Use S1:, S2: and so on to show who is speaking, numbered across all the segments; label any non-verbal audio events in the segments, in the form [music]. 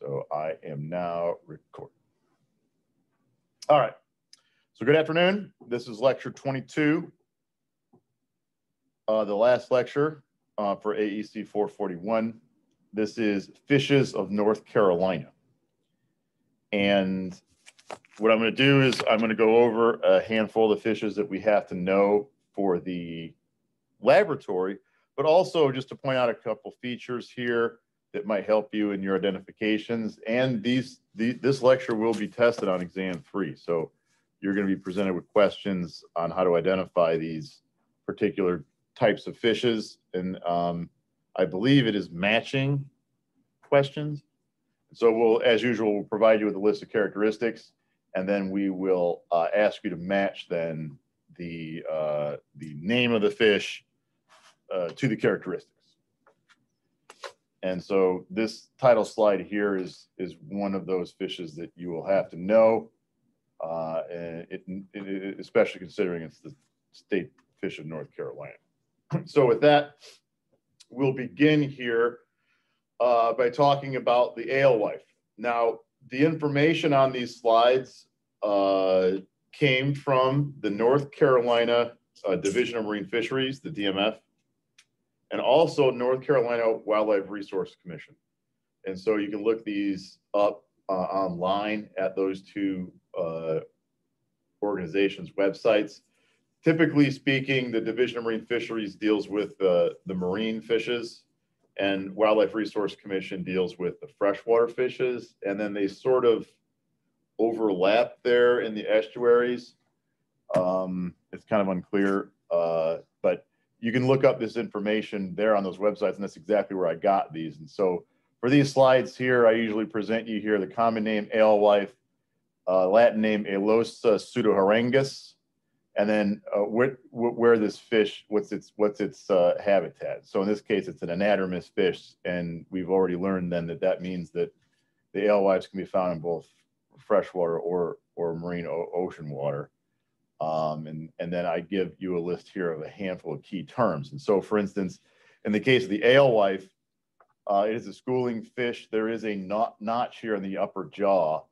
S1: So I am now recording. All right. So good afternoon. This is lecture 22. Uh, the last lecture uh, for AEC 441. This is Fishes of North Carolina. And what I'm going to do is I'm going to go over a handful of the fishes that we have to know for the laboratory, but also just to point out a couple features here that might help you in your identifications. And these, the, this lecture will be tested on exam three. So you're going to be presented with questions on how to identify these particular types of fishes. And um, I believe it is matching questions. So we'll, as usual, we'll provide you with a list of characteristics, and then we will uh, ask you to match then the, uh, the name of the fish uh, to the characteristics. And so this title slide here is, is one of those fishes that you will have to know, uh, and it, it, especially considering it's the state fish of North Carolina. [clears throat] So with that, we'll begin here uh, by talking about the alewife. Now, the information on these slides uh, came from the North Carolina uh, Division of Marine Fisheries, the DMF, and also North Carolina Wildlife Resource Commission. And so you can look these up uh, online at those two uh, organizations' websites. Typically speaking, the Division of Marine Fisheries deals with uh, the marine fishes and Wildlife Resource Commission deals with the freshwater fishes. And then they sort of overlap there in the estuaries. Um, it's kind of unclear, uh, but you can look up this information there on those websites, and that's exactly where I got these. And so for these slides here, I usually present you here the common name alewife, uh, Latin name Alosa pseudoharengus, and then uh, where, where this fish, what's its what's its uh, habitat. So in this case, it's an anadromous fish, and we've already learned then that that means that the alewives can be found in both freshwater or or marine ocean water. Um, and, and then I give you a list here of a handful of key terms. And so, for instance, in the case of the alewife, uh, it is a schooling fish. There is a notch here in the upper jaw.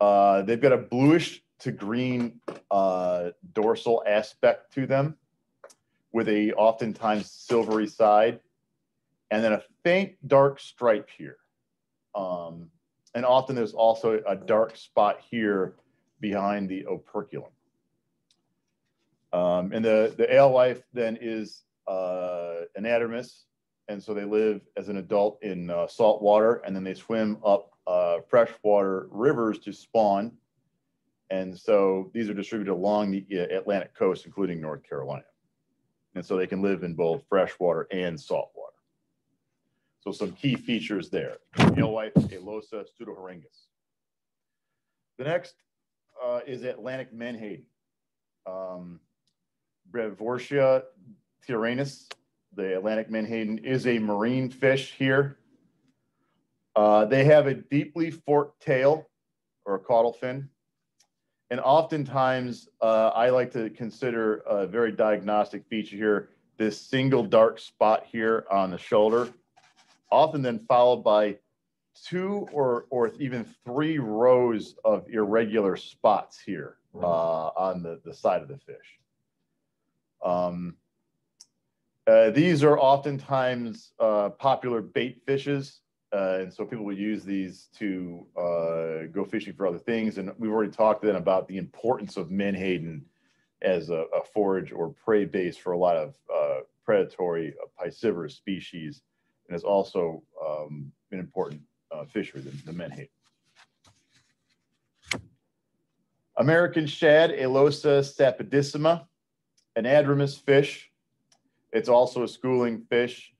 S1: Uh, they've got a bluish to green uh, dorsal aspect to them with a oftentimes silvery side and then a faint dark stripe here. Um, and often there's also a dark spot here behind the operculum. Um, and the, the alewife then is uh, anadromous. And so they live as an adult in uh, salt water and then they swim up uh, freshwater rivers to spawn. And so these are distributed along the uh, Atlantic coast, including North Carolina. And so they can live in both freshwater and salt water. So some key features there. Alewife, Alosa, pseudoharengus. The next uh, is Atlantic menhaden. Um, Brevoortia tyrannus, the Atlantic menhaden, is a marine fish here. Uh, they have a deeply forked tail or a caudal fin. And oftentimes, uh, I like to consider a very diagnostic feature here, this single dark spot here on the shoulder, often then followed by two or, or even three rows of irregular spots here uh, on the, the side of the fish. Um, uh, these are oftentimes uh, popular bait fishes. Uh, and so people will use these to uh, go fishing for other things. And we've already talked then about the importance of menhaden as a, a forage or prey base for a lot of uh, predatory uh, piscivorous species. And is also um, an important fishery, the, the menhaden. American shad, Alosa sapidissima anadromous fish. It's also a schooling fish.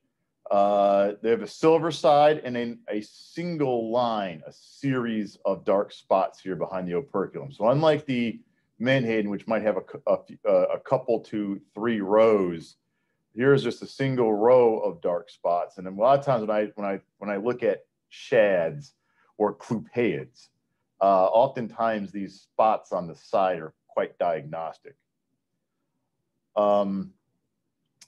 S1: Uh, they have a silver side and then a single line, a series of dark spots here behind the operculum. So unlike the menhaden, which might have a, a, a couple to three rows, here's just a single row of dark spots. And a lot of times when I when I when I look at shads or clupeids, uh, oftentimes these spots on the side are quite diagnostic. Um,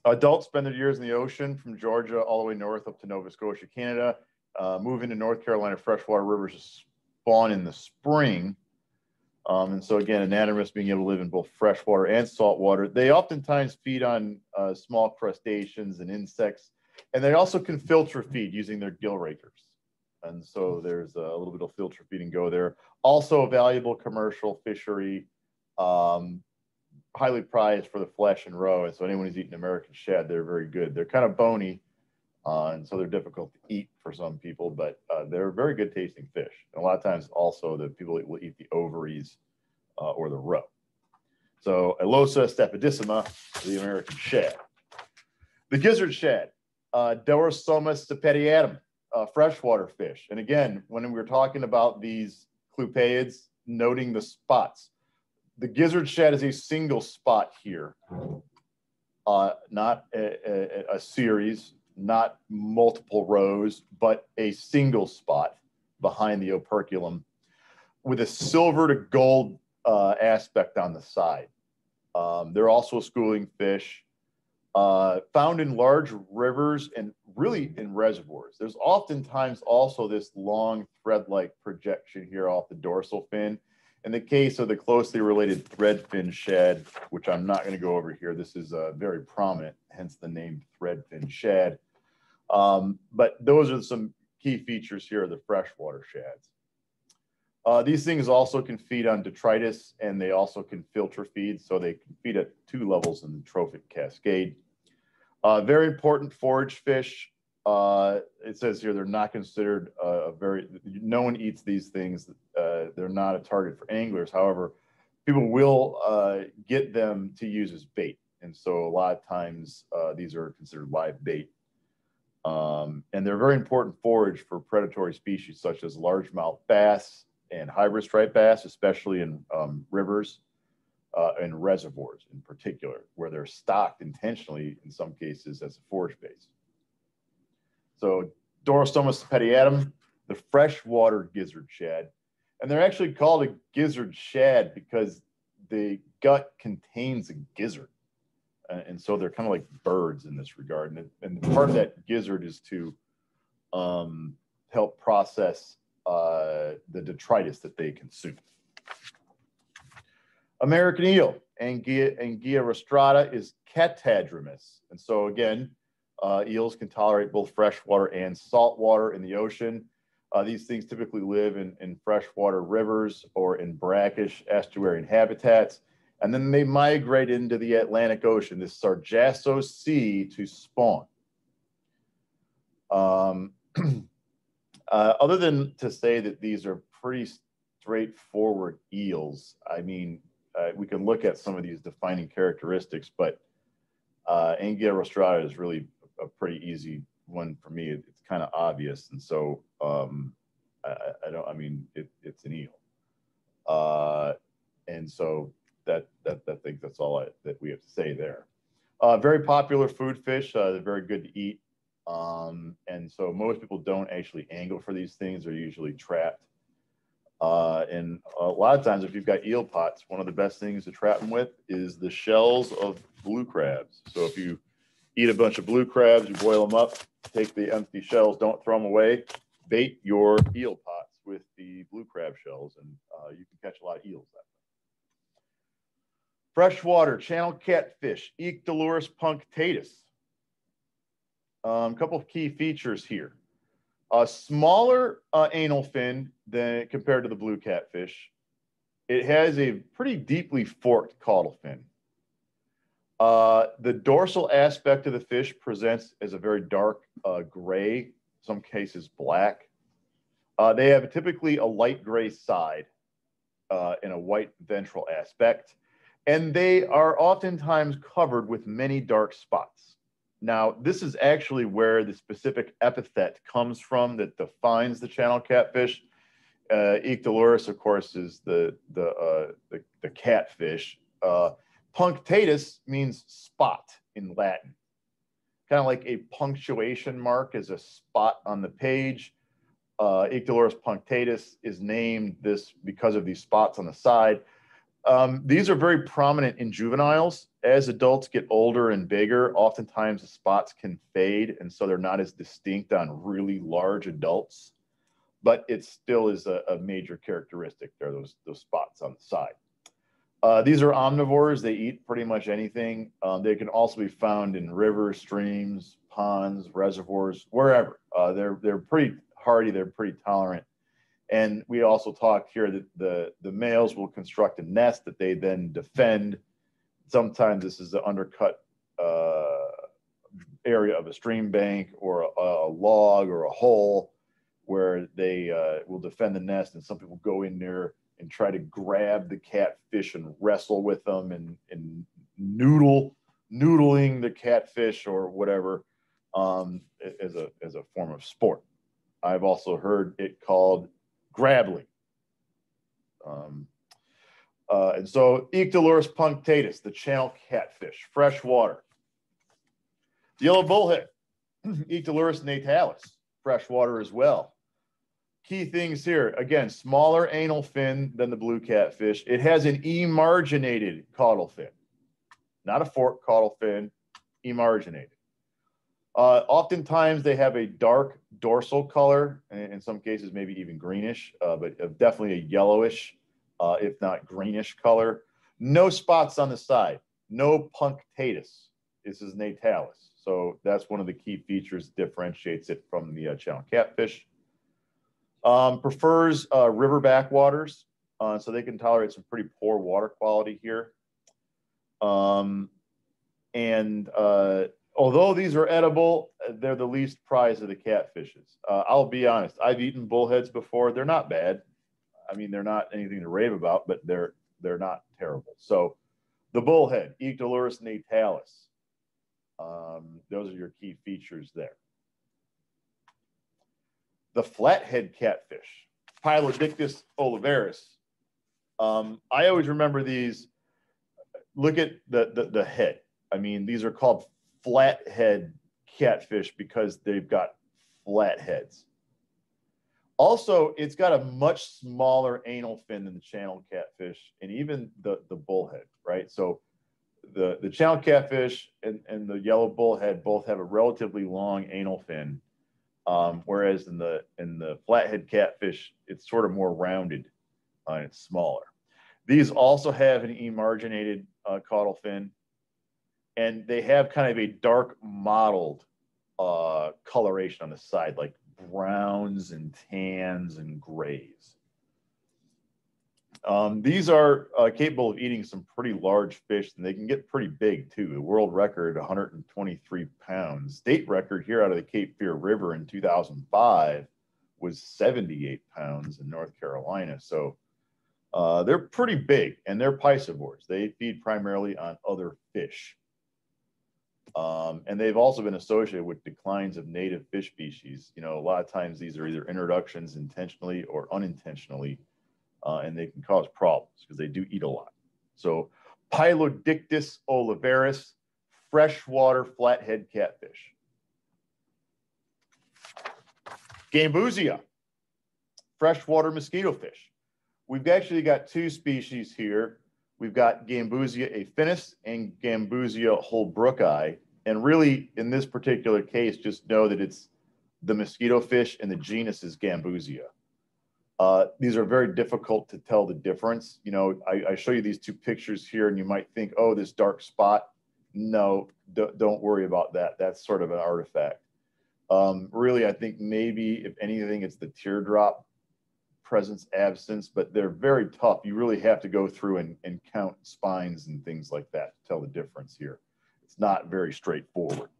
S1: adults spend their years in the ocean from Georgia all the way north up to Nova Scotia, Canada. uh, move into North Carolina freshwater rivers spawn in the spring. Um, and so again, anadromous being able to live in both freshwater and saltwater. They oftentimes feed on uh, small crustaceans and insects, and they also can filter feed using their gill rakers. And so there's a little bit of filter feeding go there. Also a valuable commercial fishery, um, highly prized for the flesh and roe. And so anyone who's eaten American shad, they're very good. They're kind of bony, uh, and so they're difficult to eat for some people, but uh, they're very good tasting fish. And a lot of times also the people will eat the ovaries uh, or the roe. So Alosa sapidissima, the American shad. The gizzard shad, uh, Dorosoma cepedianum, freshwater fish. And again, when we were talking about these clupeids, noting the spots, the gizzard shad is a single spot here, uh, not a, a, a series, not multiple rows, but a single spot behind the operculum with a silver to gold uh, aspect on the side. Um, they're also a schooling fish uh, found in large rivers and really in reservoirs. There's oftentimes also this long thread-like projection here off the dorsal fin. In the case of the closely related threadfin shad, which I'm not going to go over here, this is uh, very prominent, hence the name threadfin shad. Um, but those are some key features here of the freshwater shads. Uh, these things also can feed on detritus and they also can filter feed. So they can feed at two levels in the trophic cascade. Uh, very important forage fish. Uh, it says here they're not considered a very, no one eats these things. Uh, they're not a target for anglers. However, people will uh, get them to use as bait. And so a lot of times uh, these are considered live bait. Um, and they're very important forage for predatory species such as largemouth bass and hybrid striped bass, especially in um, rivers uh, and reservoirs in particular, where they're stocked intentionally in some cases as a forage base. So Dorosoma cepedianum, the freshwater gizzard shad, and they're actually called a gizzard shad because the gut contains a gizzard and so they're kind of like birds in this regard. And, and part of that gizzard is to um, help process uh, the detritus that they consume. American eel, Anguilla, Anguilla rostrata, is catadromous. And so again, uh, eels can tolerate both freshwater and saltwater in the ocean. Uh, these things typically live in, in freshwater rivers or in brackish estuarine habitats and then they migrate into the Atlantic Ocean, this Sargasso Sea, to spawn. Um, [clears throat] uh, other than to say that these are pretty straightforward eels, I mean, uh, we can look at some of these defining characteristics, but uh, Anguilla rostrata is really a pretty easy one for me. It's kind of obvious, and so um, I, I, don't. I mean, it, it's an eel, uh, and so that that I think that's all I, that we have to say there. Uh, very popular food fish. Uh, they're very good to eat. Um, and so most people don't actually angle for these things. They're usually trapped. Uh, and a lot of times, if you've got eel pots, one of the best things to trap them with is the shells of blue crabs. So if you eat a bunch of blue crabs, you boil them up, take the empty shells, don't throw them away, bait your eel pots with the blue crab shells, and uh, you can catch a lot of eels that way. Freshwater channel catfish, Ictalurus punctatus. A um, couple of key features here. A smaller uh, anal fin than compared to the blue catfish. It has a pretty deeply forked caudal fin. Uh, the dorsal aspect of the fish presents as a very dark uh, gray, some cases black. Uh, they have typically a light gray side uh, and a white ventral aspect and they are oftentimes covered with many dark spots. Now, this is actually where the specific epithet comes from that defines the channel catfish. Uh, of course, is the the uh, the, the, catfish. Punctatus means spot in Latin, kind of like a punctuation mark is a spot on the page. Uh, punctatus is named this because of these spots on the side Um, these are very prominent in juveniles. As adults get older and bigger, oftentimes the spots can fade, and so they're not as distinct on really large adults. But it still is a, a major characteristic. There are those, those spots on the side. Uh, these are omnivores. They eat pretty much anything. Um, they can also be found in rivers, streams, ponds, reservoirs, wherever. Uh, they're they're pretty hardy. They're pretty tolerant. And we also talk here that the, the males will construct a nest that they then defend. Sometimes this is the undercut uh, area of a stream bank or a, a, log or a hole where they uh, will defend the nest. And some people go in there and try to grab the catfish and wrestle with them and, and noodle, noodling the catfish or whatever um, as, a, as a form of sport. I've also heard it called grabbling. Um, uh, and so Ictalurus punctatus, the channel catfish, freshwater. The yellow bullhead, [clears throat] Ictalurus natalis, freshwater as well. Key things here, again, smaller anal fin than the blue catfish. It has an emarginated caudal fin, not a forked caudal fin, emarginated. Uh, oftentimes they have a dark dorsal color, and in some cases maybe even greenish, uh, but definitely a yellowish, uh, if not greenish color. No spots on the side, no punctatus. This is natalis. So that's one of the key features differentiates it from the uh, channel catfish. Um, prefers uh, river backwaters, uh, so they can tolerate some pretty poor water quality here. Um, and uh, although these are edible, they're the least prized of the catfishes. Uh, I'll be honest, I've eaten bullheads before. They're not bad. I mean, they're not anything to rave about, but they're they're not terrible. So the bullhead, Ictalurus natalis. Um, those are your key features there. The flathead catfish, Pylodictis olivaris. Um, I always remember these. Look at the, the, the head. I mean, these are called flathead catfish because they've got flat heads. Also, it's got a much smaller anal fin than the channel catfish and even the, the bullhead, right? So the, the channel catfish and, and the yellow bullhead both have a relatively long anal fin. Um, whereas in the in the flathead catfish, it's sort of more rounded uh, and it's smaller. These also have an emarginated uh, caudal fin and they have kind of a dark mottled uh, coloration on the side, like browns and tans and grays. Um, these are uh, capable of eating some pretty large fish, and they can get pretty big too. The world record, 123 pounds. State record here out of the Cape Fear River in 2005 was 78 pounds in North Carolina. So uh, they're pretty big, and they're piscivores. They feed primarily on other fish. Um, and they've also been associated with declines of native fish species. You know, a lot of times these are either introductions intentionally or unintentionally, uh, and they can cause problems because they do eat a lot. So, Pylodictis olivaris, freshwater flathead catfish. Gambusia, freshwater mosquito fish. We've actually got two species here We've got Gambusia affinis and Gambusia holbrooki. And really, in this particular case, just know that it's the mosquito fish and the genus is Gambusia. Uh, these are very difficult to tell the difference. You know, I, I, show you these two pictures here, and you might think, oh, this dark spot. No, don't worry about that. That's sort of an artifact. Um, really, I think maybe, if anything, it's the teardrop presence, absence, but they're very tough. You really have to go through and, and count spines and things like that to tell the difference here. It's not very straightforward.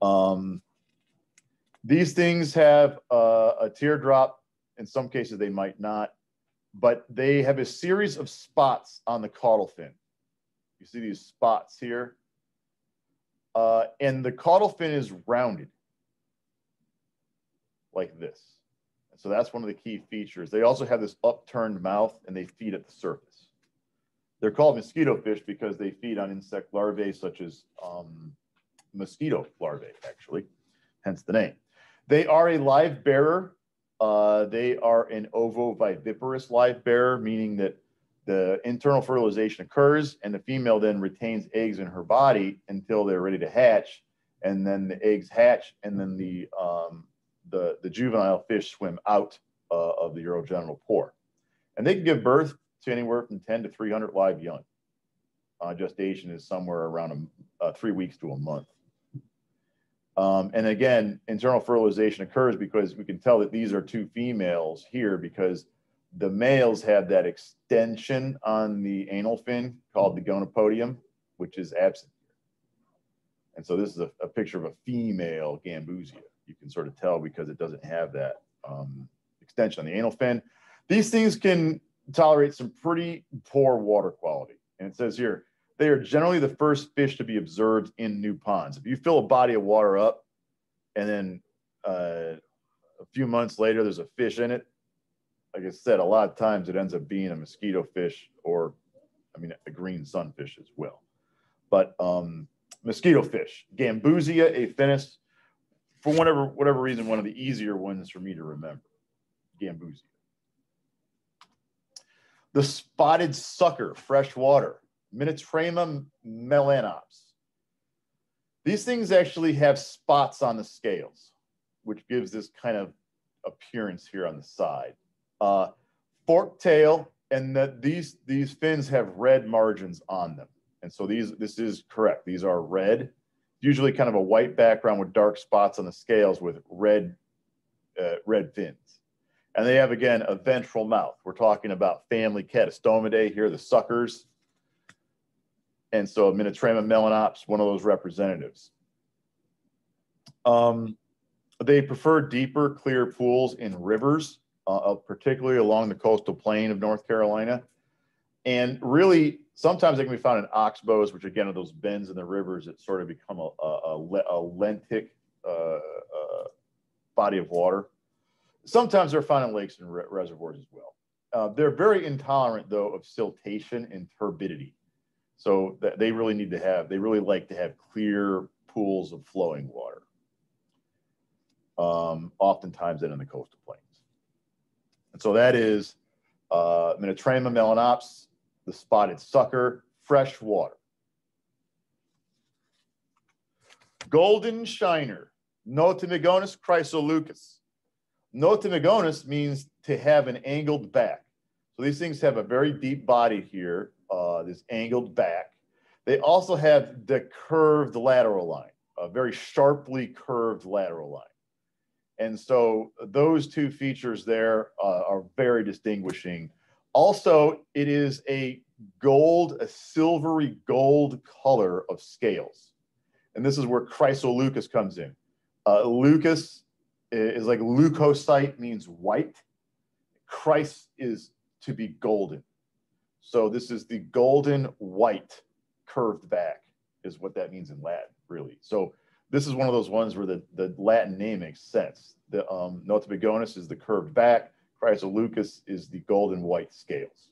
S1: Um, these things have uh, a teardrop. In some cases, they might not, but they have a series of spots on the caudal fin. You see these spots here? Uh, and the caudal fin is rounded like this. So that's one of the key features. They also have this upturned mouth and they feed at the surface. They're called mosquito fish because they feed on insect larvae such as um, mosquito larvae, actually, hence the name. They are a live bearer. Uh, they are an ovoviviparous live bearer, meaning that the internal fertilization occurs and the female then retains eggs in her body until they're ready to hatch. And then the eggs hatch and then the um, the, the juvenile fish swim out uh, of the urogenital pore. And they can give birth to anywhere from 10 to 300 live young. Uh, gestation is somewhere around a, uh, three weeks to a month um, and again internal fertilization occurs because we can tell that these are two females here because the males have that extension on the anal fin called the gonopodium, which is absent. And so this is a, a picture of a female gambusia. You can sort of tell because it doesn't have that um, extension on the anal fin. These things can tolerate some pretty poor water quality. And it says here, they are generally the first fish to be observed in new ponds. If you fill a body of water up and then uh, a few months later there's a fish in it, like I said, a lot of times it ends up being a mosquito fish or, I mean, a green sunfish as well. But um, mosquito fish, Gambusia affinis, for whatever whatever reason, one of the easier ones for me to remember, Gambusia. The spotted sucker, freshwater, Minytrema melanops. These things actually have spots on the scales, which gives this kind of appearance here on the side uh, fork tail, and that these these fins have red margins on them. And so these this is correct. These are red, usually kind of a white background with dark spots on the scales with red uh, red fins. And they have again a ventral mouth. We're talking about family Catostomidae here, the suckers. And so Minytrema melanops, one of those representatives. Um, they prefer deeper, clear pools in rivers uh, particularly along the coastal plain of North Carolina. And really, sometimes they can be found in oxbows, which again are those bends in the rivers that sort of become a, a, a lentic uh, uh, body of water. Sometimes they're found in lakes and re reservoirs as well. Uh, they're very intolerant, though, of siltation and turbidity. So th they really need to have, they really like to have clear pools of flowing water, um, oftentimes in the coastal plains. And so that is uh, Minytrema melanops, the spotted sucker, fresh water. Golden shiner, Notemigonus chrysoleucus. Notemigonus means to have an angled back. So these things have a very deep body here, uh, this angled back. They also have the curved lateral line, a very sharply curved lateral line. And so those two features there uh, are very distinguishing. Also, it is a gold, a silvery gold color of scales. And this is where chrysoleucus comes in. Uh, Lucas is like leucocyte means white. Christ is to be golden. So this is the golden white curved back is what that means in Latin, really. So this is one of those ones where the, the Latin name makes sense. The um, Notemigonus is the curved back, Chrysoleucus is the golden white scales.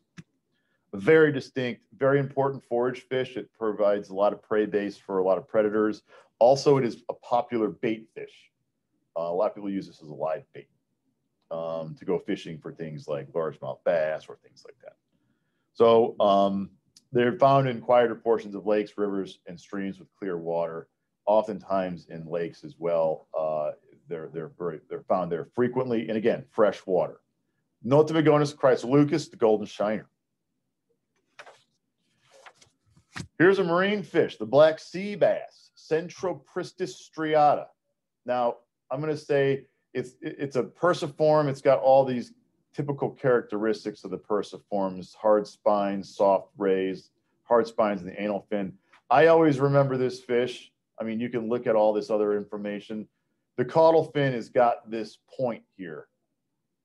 S1: Very distinct, very important forage fish. It provides a lot of prey base for a lot of predators. Also, it is a popular bait fish. Uh, a lot of people use this as a live bait um, to go fishing for things like largemouth bass or things like that. So um, they're found in quieter portions of lakes, rivers, and streams with clear water oftentimes in lakes as well. Uh, they're, they're, very, they're found there frequently, and again, fresh water. Notemigonus chrysoleucus, the golden shiner. Here's a marine fish, the black sea bass, Centropristis striata. Now, I'm going to say it's, it's a perciform. It's got all these typical characteristics of the perciforms, hard spines, soft rays, hard spines in the anal fin. I always remember this fish I mean, you can look at all this other information. The caudal fin has got this point here.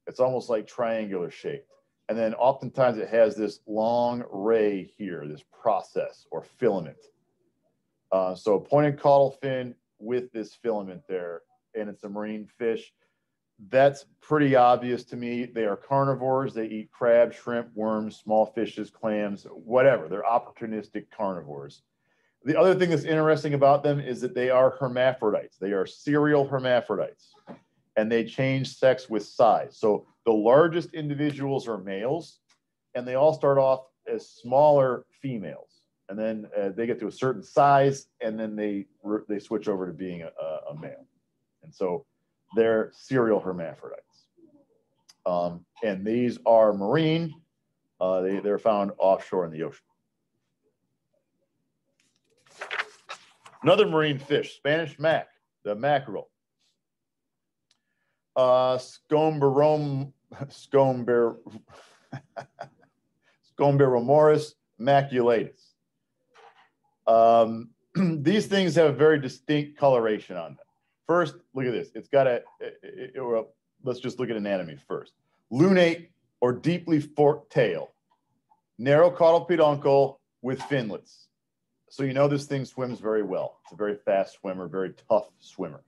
S1: It's almost like triangular shaped. And then oftentimes it has this long ray here, this process or filament. Uh, so pointed caudal fin with this filament there, and it's a marine fish. That's pretty obvious to me. They are carnivores. They eat crab, shrimp, worms, small fishes, clams, whatever. They're opportunistic carnivores. The other thing that's interesting about them is that they are hermaphrodites. They are serial hermaphrodites and they change sex with size. So the largest individuals are males and they all start off as smaller females. And then uh, they get to a certain size and then they, they switch over to being a, a male. And so they're serial hermaphrodites. Um, and these are marine. Uh, they, they're found offshore in the ocean. Another marine fish, Spanish mac, the mackerel. Uh, Scomberom, Scomber, [laughs] maculatus. Um, [clears throat] these things have very distinct coloration on them. First, look at this. It's got a, it, it, let's just look at anatomy first. Lunate or deeply forked tail, narrow caudal peduncle with finlets. So you know this thing swims very well. It's a very fast swimmer, very tough swimmer.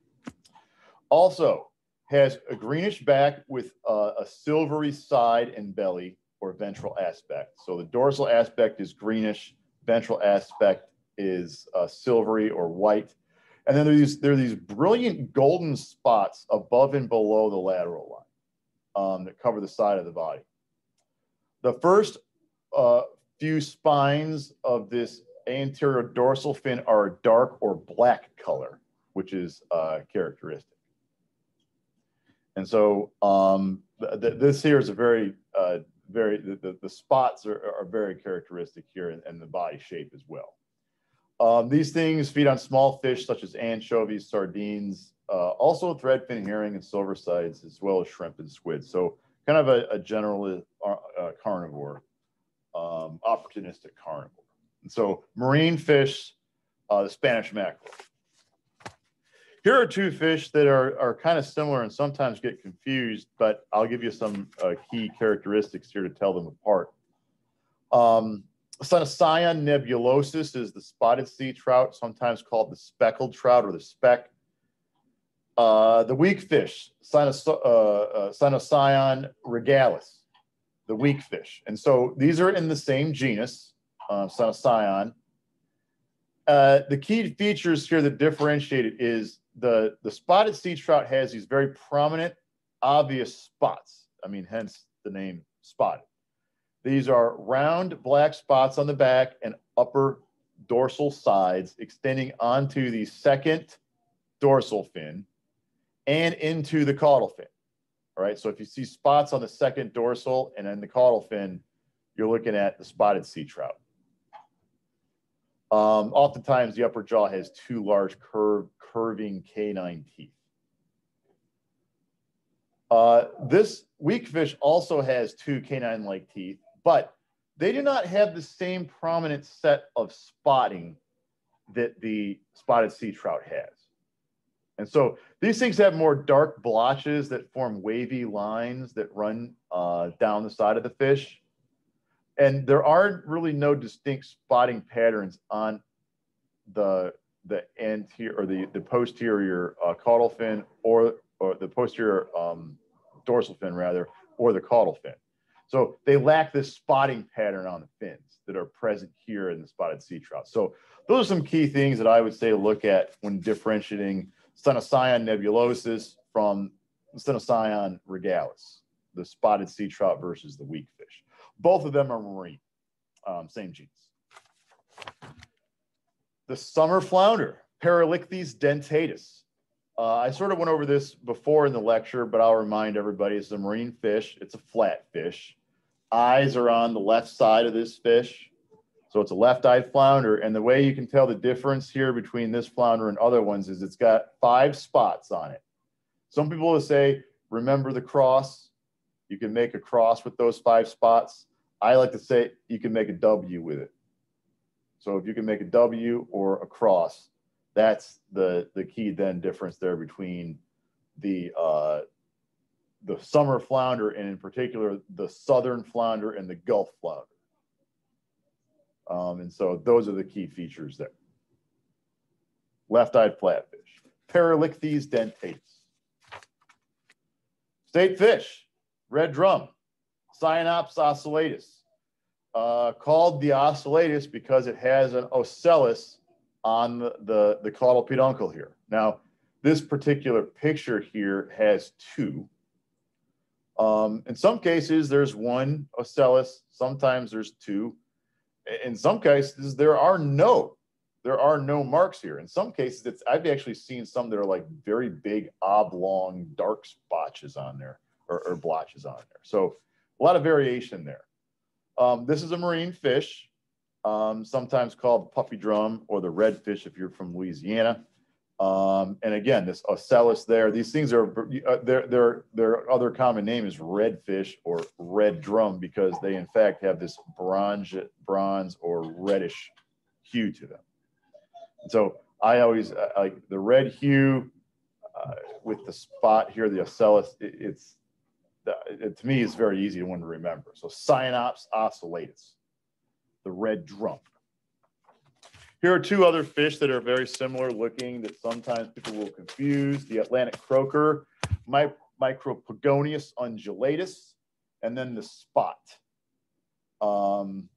S1: Also has a greenish back with a, a silvery side and belly or ventral aspect. So the dorsal aspect is greenish, ventral aspect is uh, silvery or white. And then there are, these, there are these brilliant golden spots above and below the lateral line um, that cover the side of the body. The first uh, few spines of this anterior dorsal fin are a dark or black color, which is uh, characteristic. And so um, th th this here is a very, uh, very, the, the, the spots are, are, very characteristic here and, and, the body shape as well. Um, these things feed on small fish such as anchovies, sardines, uh, also threadfin herring and silver sides, as well as shrimp and squid. So kind of a, a general uh, uh carnivore, um, opportunistic carnivore. And so marine fish, uh, the Spanish mackerel. Here are two fish that are, are kind of similar and sometimes get confused, but I'll give you some uh, key characteristics here to tell them apart. Um, Cynoscion nebulosus is the spotted sea trout, sometimes called the speckled trout or the speck. Uh, the weak fish, Cynos, uh, uh, regalis, the weak fish. And so these are in the same genus uh, Cynoscion. Uh, the key features here that differentiate it is the, the spotted sea trout has these very prominent, obvious spots. I mean, hence the name spotted. These are round black spots on the back and upper dorsal sides extending onto the second dorsal fin and into the caudal fin. All right, so if you see spots on the second dorsal and then the caudal fin, you're looking at the spotted sea trout. Um, oftentimes, the upper jaw has two large curve, curving canine teeth. Uh, this weak fish also has two canine-like teeth, but they do not have the same prominent set of spotting that the spotted sea trout has. And so these things have more dark blotches that form wavy lines that run uh, down the side of the fish and there are really no distinct spotting patterns on the the anterior or the the posterior uh, caudal fin or or the posterior um, dorsal fin rather or the caudal fin. So they lack this spotting pattern on the fins that are present here in the spotted sea trout. So those are some key things that I would say look at when differentiating Cynoscion nebulosus from Cynoscion regalis, the spotted sea trout versus the weak fish. Both of them are marine, um, same genes. The summer flounder, Paralichthys dentatus. Uh, I sort of went over this before in the lecture, but I'll remind everybody it's a marine fish. It's a flat fish. Eyes are on the left side of this fish. So it's a left-eyed flounder. And the way you can tell the difference here between this flounder and other ones is it's got five spots on it. Some people will say, remember the cross. You can make a cross with those five spots. I like to say you can make a W with it. So if you can make a W or a cross, that's the the key then difference there between the uh, the summer flounder and in particular the southern flounder and the Gulf flounder. Um, and so those are the key features there. Left-eyed flatfish, Paralichthys dentatus. State fish, red drum, Sciaenops ocellatus, uh, called the ocellatus because it has an ocellus on the, the, the caudal peduncle here. Now, this particular picture here has two. Um, in some cases, there's one ocellus. Sometimes there's two. In some cases, there are no, there are no marks here. In some cases, it's I've actually seen some that are like very big oblong dark spotches on there or, or blotches on there. So a lot of variation there. Um, this is a marine fish, um, sometimes called puffy drum or the redfish if you're from Louisiana. Um, and again, this ocellus there, these things are, uh, their, their, their other common name is redfish or red drum because they in fact have this bronze, bronze or reddish hue to them. And so I always uh, like the red hue uh, with the spot here, the ocellus, it, it's, it, to me, it's very easy one to remember. So Sciaenops ocellatus, the red drum. Here are two other fish that are very similar looking that sometimes people will confuse. The Atlantic croaker, My, Micropogonias undulatus, and then the spot, um,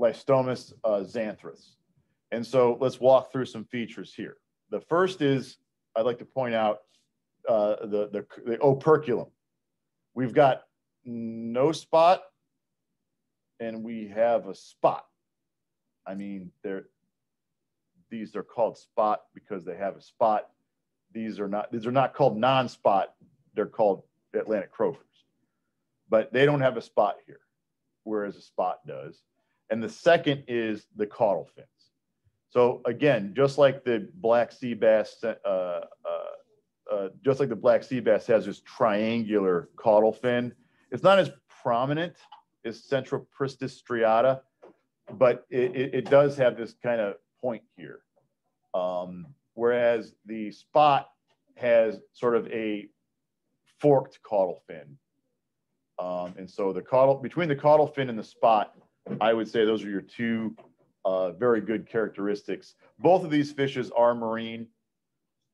S1: Leiostomus uh, xanthus. And so let's walk through some features here. The first is, I'd like to point out uh, the, the, the operculum. We've got no spot and we have a spot. I mean, they're these are called spot because they have a spot. These are not these are not called non-spot. They're called Atlantic croakers. But they don't have a spot here, whereas a spot does. And the second is the caudal fins. So again, just like the black sea bass, uh, uh, uh, just like the black sea bass has this triangular caudal fin, it's not as prominent as Centropristis striata, but it, it, it does have this kind of point here. Um, whereas the spot has sort of a forked caudal fin. Um, and so the caudal, between the caudal fin and the spot, I would say those are your two uh, very good characteristics. Both of these fishes are marine.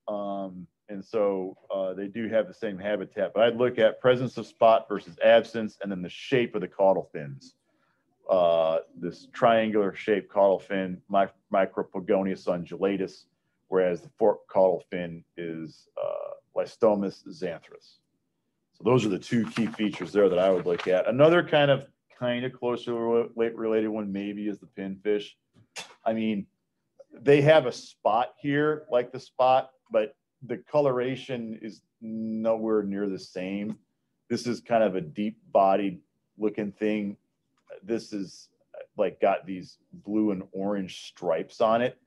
S1: Um, and so uh, they do have the same habitat, but I'd look at presence of spot versus absence and then the shape of the caudal fins uh, this triangular shaped caudal fin, my, Micropogonias undulatus, whereas the forked caudal fin is uh, Leiostomus xanthus. So those are the two key features there that I would look at. Another kind of kind of closely related one maybe is the pinfish. I mean, they have a spot here like the spot, but the coloration is nowhere near the same. This is kind of a deep bodied looking thing this is like got these blue and orange stripes on it.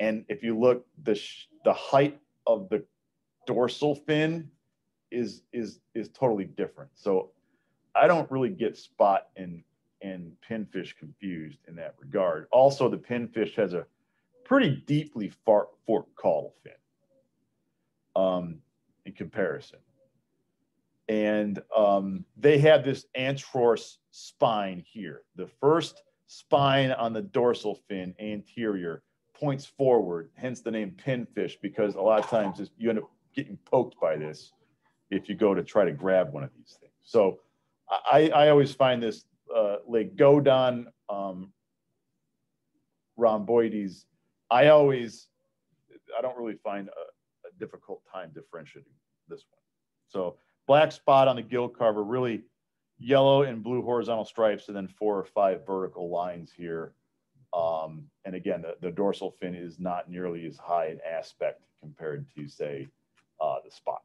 S1: And if you look, the the height of the dorsal fin is is is totally different. So I don't really get spot and and pinfish confused in that regard. Also, the pinfish has a pretty deeply forked caudal fin um, in comparison and um, they have this antrorse spine here. The first spine on the dorsal fin anterior points forward, hence the name pinfish, because a lot of times you end up getting poked by this if you go to try to grab one of these things. So I, I always find this uh, Lagodon um, rhomboides, I always, I don't really find a, a difficult time differentiating this one. So black spot on the gill cover, really yellow and blue horizontal stripes, and then four or five vertical lines here. Um, and again, the, the, dorsal fin is not nearly as high in aspect compared to, say, uh, the spot.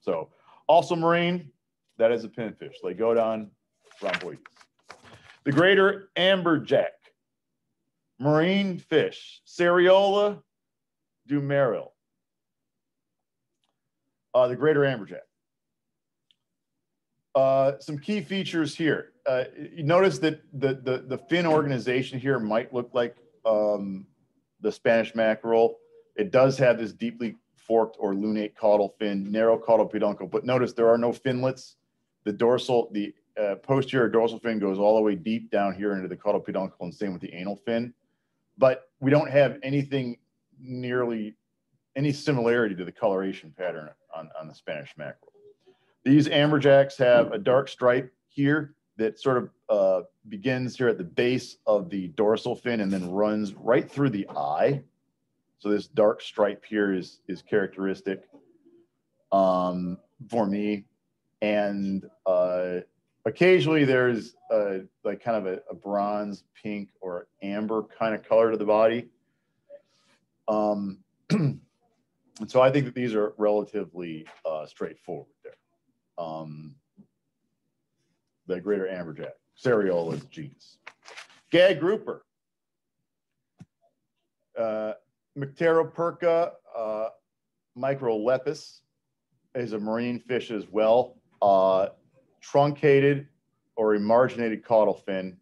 S1: So also marine, that is a pinfish. Lagodon rhomboides. The greater amberjack, marine fish, Seriola dumeril. Uh, the greater amberjack. Uh, some key features here. Uh, you notice that the, the, the fin organization here might look like um, the Spanish mackerel. It does have this deeply forked or lunate caudal fin, narrow caudal peduncle, but notice there are no finlets. The dorsal, the uh, posterior dorsal fin goes all the way deep down here into the caudal peduncle and same with the anal fin. But we don't have anything nearly any similarity to the coloration pattern on, on the Spanish mackerel. These amberjacks have a dark stripe here that sort of uh, begins here at the base of the dorsal fin and then runs right through the eye. So this dark stripe here is, is characteristic um, for me. And uh, occasionally there's a, like kind of a, a bronze, pink, or amber kind of color to the body. Um, [clears throat] and so I think that these are relatively uh, straightforward. Um, the greater amberjack, Seriola genus. Gag grouper. Uh, Mycteroperca uh, microlepis is a marine fish as well. Uh, truncated or emarginated caudal fin.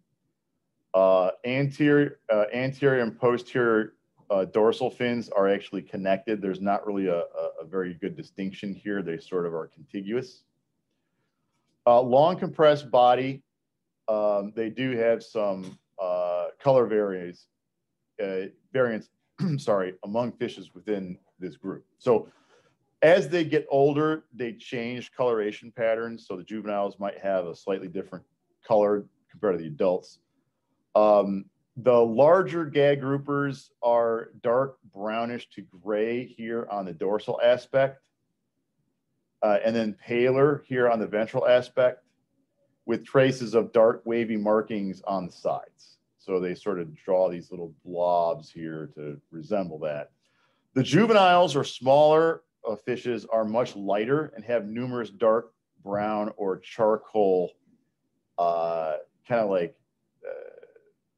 S1: Uh, anterior, uh, anterior and posterior uh, dorsal fins are actually connected. There's not really a, a, a, very good distinction here. They sort of are contiguous. Uh, long compressed body. Um, they do have some uh, color variants, uh, [clears throat] sorry, among fishes within this group. So as they get older, they change coloration patterns. So the juveniles might have a slightly different color compared to the adults. Um, the larger gag groupers are dark brownish to gray here on the dorsal aspect, uh, and then paler here on the ventral aspect with traces of dark wavy markings on the sides. So they sort of draw these little blobs here to resemble that. The juveniles or smaller uh, fishes are much lighter and have numerous dark brown or charcoal uh, kind of like uh,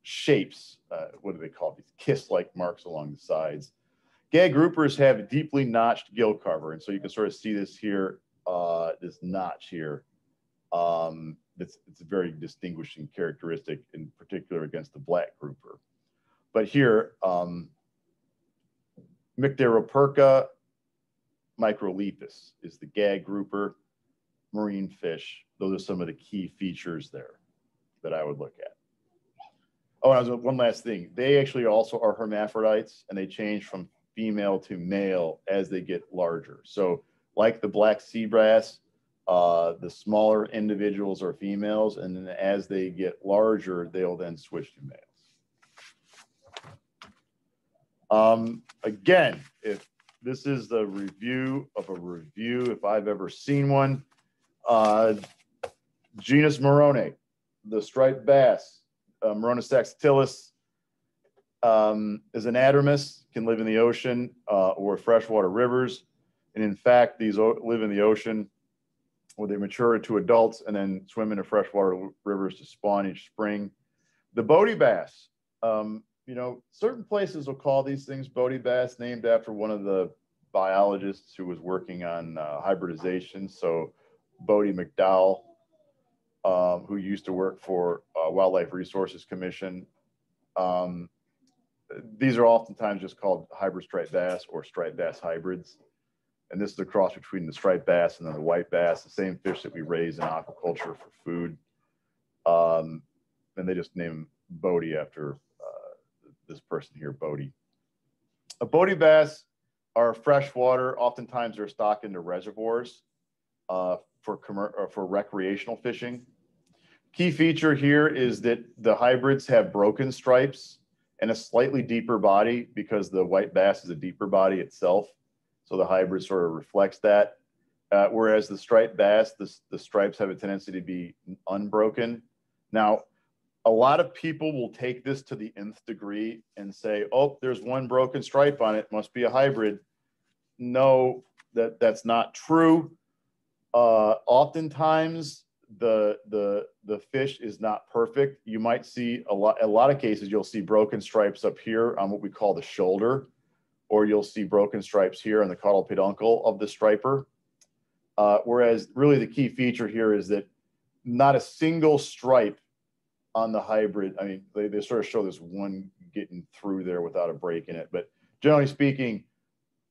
S1: shapes. Uh, what do they call these? Kiss-like marks along the sides. Gag groupers have deeply notched gill cover. And so you can sort of see this here, uh, this notch here. Um, it's, it's a very distinguishing characteristic in particular against the black grouper. But here, um, Mycteroperca microlepis is the gag grouper, marine fish. Those are some of the key features there that I would look at. Oh, and one last thing. They actually also are hermaphrodites and they change from female to male as they get larger. So like the black sea bass, uh, the smaller individuals are females, and then as they get larger, they'll then switch to males. Um, again, if this is the review of a review, if I've ever seen one. Uh, genus Morone, the striped bass, uh, Morone saxatilis, um, is anadromous, can live in the ocean uh, or freshwater rivers. And in fact, these live in the ocean where they mature to adults and then swim into freshwater rivers to spawn each spring. The Bodie bass, um, you know, certain places will call these things Bodie bass, named after one of the biologists who was working on uh, hybridization. So, Bodie McDowell, um, who used to work for uh, Wildlife Resources Commission. Um, these are oftentimes just called hybrid striped bass or striped bass hybrids. And this is the cross between the striped bass and then the white bass, the same fish that we raise in aquaculture for food. Um, and they just name Bodie after this person here, Bodie. A Bodie bass are freshwater. Oftentimes they're stocked into reservoirs uh, for, uh, for recreational fishing. Key feature here is that the hybrids have broken stripes and a slightly deeper body because the white bass is a deeper body itself. So the hybrid sort of reflects that. Uh, whereas the striped bass, the, the stripes have a tendency to be unbroken. Now, a lot of people will take this to the nth degree and say, oh, there's one broken stripe on it, must be a hybrid. No, that, that's not true. Uh, oftentimes, the, the, the fish is not perfect. You might see a lot, a lot of cases, you'll see broken stripes up here on what we call the shoulder, or you'll see broken stripes here on the caudal peduncle of the striper. Uh, whereas really the key feature here is that not a single stripe on the hybrid, I mean, they, they sort of show this one getting through there without a break in it. But generally speaking,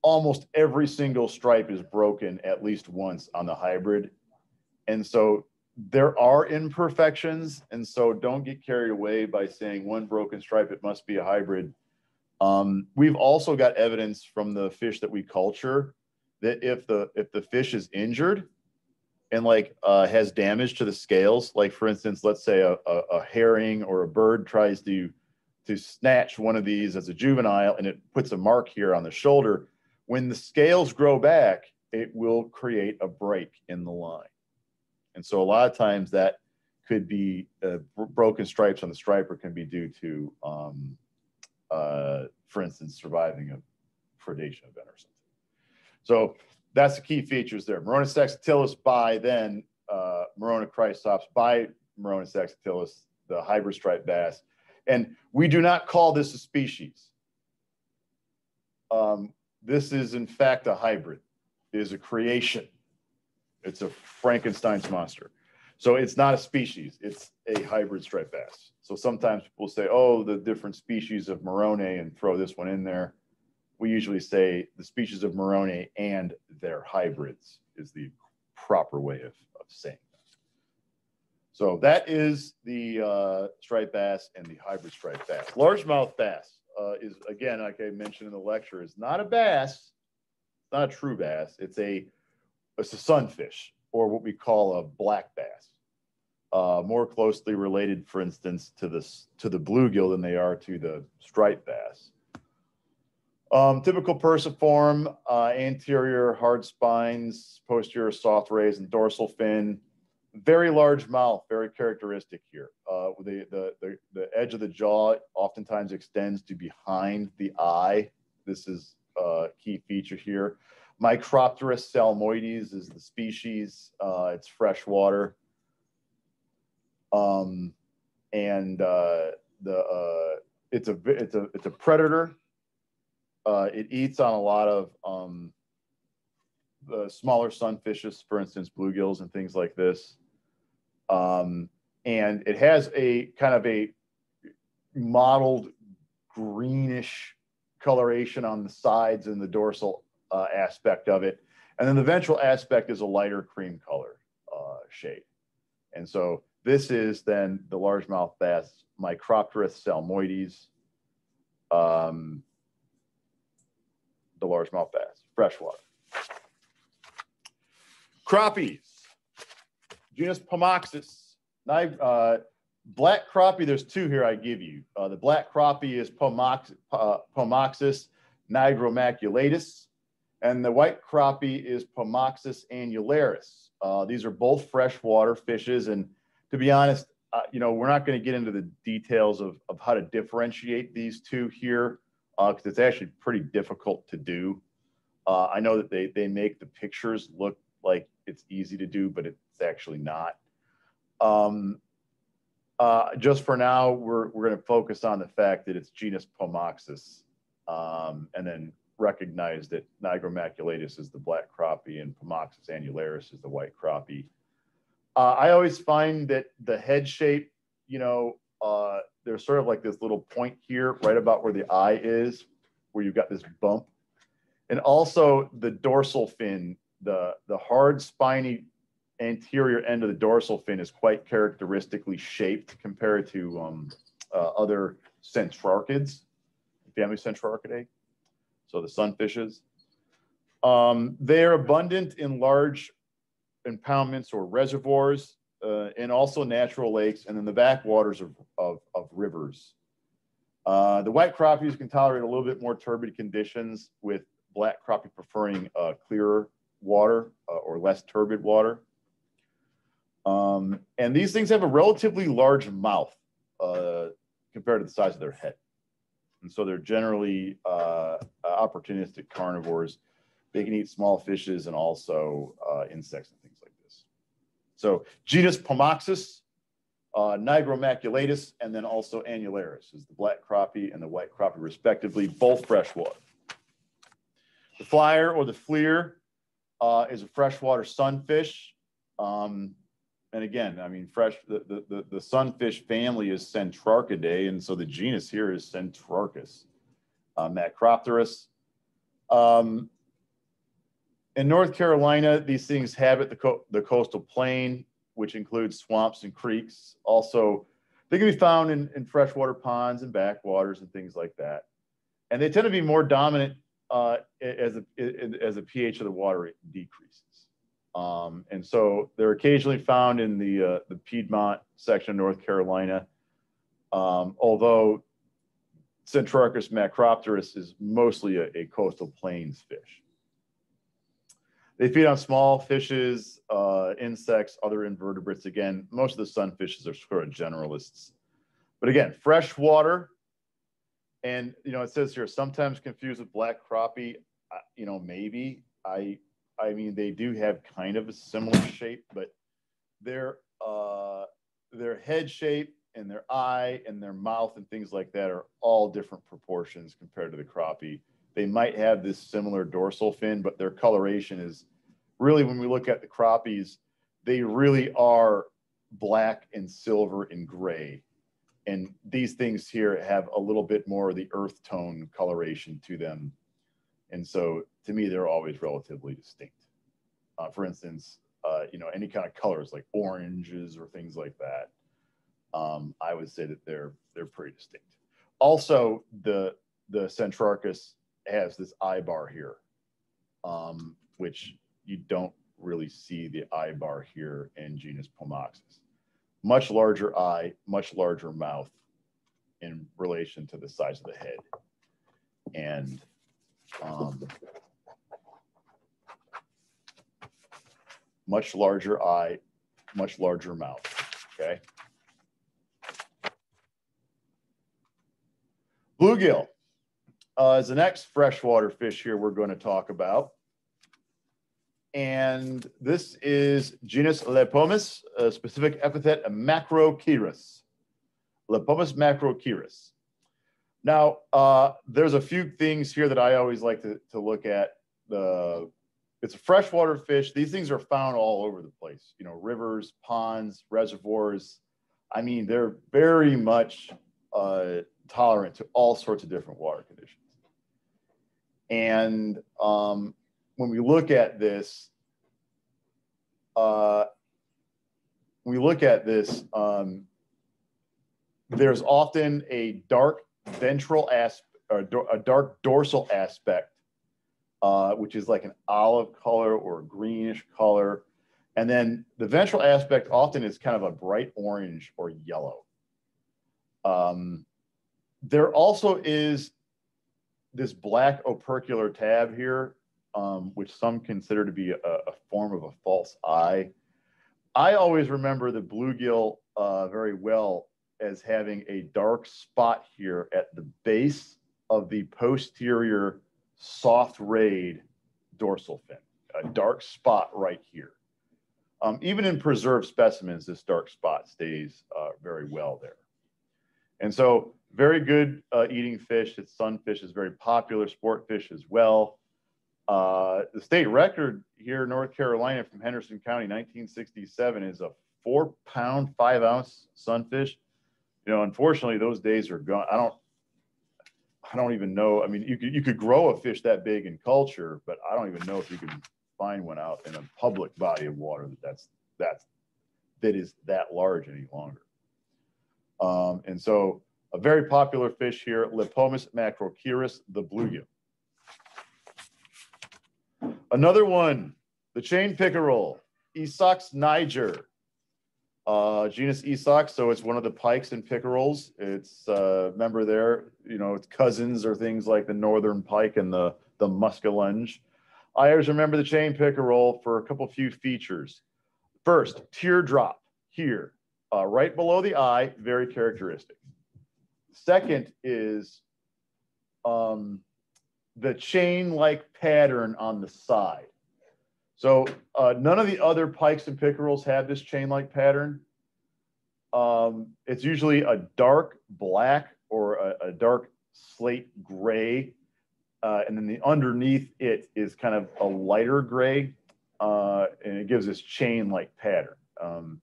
S1: almost every single stripe is broken at least once on the hybrid. And so there are imperfections. And so don't get carried away by saying one broken stripe, it must be a hybrid. Um, we've also got evidence from the fish that we culture that if the if the fish is injured, and like uh, has damage to the scales, like for instance, let's say a, a, a, herring or a bird tries to to snatch one of these as a juvenile and it puts a mark here on the shoulder, when the scales grow back, it will create a break in the line. And so a lot of times that could be uh, broken stripes on the striper can be due to, um, uh, for instance, surviving a predation event or something. So that's the key features there. Morone saxatilis by then uh, Morone chrysops by Morone saxatilis, the hybrid striped bass. And we do not call this a species. Um, this is in fact a hybrid. It is a creation. It's a Frankenstein's monster. So it's not a species, it's a hybrid striped bass. So sometimes people say, oh, the different species of Morone and throw this one in there. We usually say the species of Morone and their hybrids is the proper way of, of saying that. So that is the uh, striped bass and the hybrid striped bass. Largemouth bass uh, is, again, like I mentioned in the lecture, is not a bass, it's not a true bass. It's a, it's a sunfish or what we call a black bass. Uh, more closely related, for instance, to this to the bluegill than they are to the striped bass. Um, typical perciform, uh, anterior hard spines, posterior soft rays, and dorsal fin. Very large mouth, very characteristic here. Uh, the, the, the, the edge of the jaw oftentimes extends to behind the eye. This is a key feature here. Micropterus salmoides is the species. Uh, it's freshwater. Um, and uh, the uh, it's a it's a it's a predator. Uh, it eats on a lot of um, smaller sunfishes, for instance, bluegills and things like this. Um, and it has a kind of a mottled greenish coloration on the sides and the dorsal uh, aspect of it. And then the ventral aspect is a lighter cream color uh, shade. And so this is then the largemouth bass, Micropterus salmoides, um, the largemouth bass, freshwater. Crappies, genus Pomoxis. Uh, black crappie, there's two here I give you. Uh, the black crappie is Pomox, uh, Pomoxis nigromaculatus. And the white crappie is Pomoxis annularis. Uh, these are both freshwater fishes. And to be honest, uh, you know, we're not going to get into the details of, of how to differentiate these two here because uh, it's actually pretty difficult to do. Uh, I know that they, they make the pictures look like it's easy to do, but it's actually not. Um, uh, just for now, we're, we're going to focus on the fact that it's genus Pomoxis um, and then recognize that Nigromaculatus is the black crappie and Pomoxis annularis is the white crappie. Uh, I always find that the head shape, you know, uh, there's sort of like this little point here right about where the eye is, where you've got this bump. And also the dorsal fin, the, the hard spiny anterior end of the dorsal fin is quite characteristically shaped compared to um, uh, other centrarchids, family Centrarchidae so the sunfishes. Um, they are abundant in large impoundments or reservoirs uh, and also natural lakes and in the backwaters of, of, of rivers. Uh, the white crappies can tolerate a little bit more turbid conditions with black crappie preferring uh, clearer water uh, or less turbid water. Um, and these things have a relatively large mouth uh, compared to the size of their head. And so they're generally uh, opportunistic carnivores. They can eat small fishes and also uh, insects and things like this. So genus Pomoxis, uh, Nigromaculatus, and then also Annularis is the black crappie and the white crappie respectively, both freshwater. The flyer or the fleer uh, is a freshwater sunfish. Um, and again, I mean, fresh, the, the, the, the sunfish family is Centrarchidae, and so the genus here is Centrarchus. Uh, Macropterus. Um, in North Carolina, these things habit the, co the coastal plain, which includes swamps and creeks. Also, they can be found in, in freshwater ponds and backwaters and things like that. And they tend to be more dominant uh, as, a, as the pH of the water decreases. Um, and so they're occasionally found in the, uh, the Piedmont section of North Carolina, um, although Centrarchus macropterus is mostly a, a, coastal plains fish. They feed on small fishes, uh, insects, other invertebrates. Again, most of the sunfishes are sort of generalists. But again, fresh water. And, you know, it says here, sometimes confused with black crappie. Uh, you know, maybe. I, I mean, they do have kind of a similar shape, but their, uh, their head shape and their eye and their mouth and things like that are all different proportions compared to the crappie. They might have this similar dorsal fin, but their coloration is really, when we look at the crappies, they really are black and silver and gray. And these things here have a little bit more of the earth tone coloration to them. And so to me, they're always relatively distinct. Uh, for instance, uh, you know, any kind of colors like oranges or things like that, um, I would say that they're they're pretty distinct. Also, the the Centrarchus has this eye bar here, um, which you don't really see the eye bar here in genus Pomoxis. Much larger eye, much larger mouth in relation to the size of the head. And um, much larger eye, much larger mouth, okay? Bluegill uh, is the next freshwater fish here we're going to talk about. And this is genus Lepomis, a specific epithet Macrochirus. Lepomis macrochirus. Now, uh, there's a few things here that I always like to, to look at. The it's a freshwater fish. These things are found all over the place. You know, rivers, ponds, reservoirs. I mean, they're very much uh, tolerant to all sorts of different water conditions. And um, when we look at this, uh, we look at this, um, there's often a dark ventral aspect, or a dark dorsal aspect, uh, which is like an olive color or greenish color. And then the ventral aspect often is kind of a bright orange or yellow. Um, there also is this black opercular tab here, um, which some consider to be a, a, form of a false eye. I always remember the bluegill uh, very well as having a dark spot here at the base of the posterior soft rayed dorsal fin, a dark spot right here. Um, even in preserved specimens, this dark spot stays uh, very well there. And so very good uh, eating fish. It's sunfish is very popular sport fish as well. Uh, the state record here in North Carolina from Henderson County, 1967, is a four pound, five ounce sunfish. You know, unfortunately, those days are gone. I don't, I don't even know. I mean, you could you could grow a fish that big in culture, but I don't even know if you can find one out in a public body of water that that's that's that is that large any longer. Um, and so a very popular fish here, Lepomis macrochirus, the bluegill. Another one, the chain pickerel, Esox niger, uh, genus Esox. So it's one of the pikes and pickerels. It's uh, member there, you know, it's cousins or things like the northern pike and the, the muskellunge. I always remember the chain pickerel for a couple few features. First, teardrop here, uh, right below the eye, very characteristic. Second is um, the chain-like pattern on the side. So uh, none of the other pikes and pickerels have this chain-like pattern. Um, it's usually a dark black or a, a dark slate gray. Uh, and then the underneath it is kind of a lighter gray. Uh, and it gives this chain-like pattern. Um,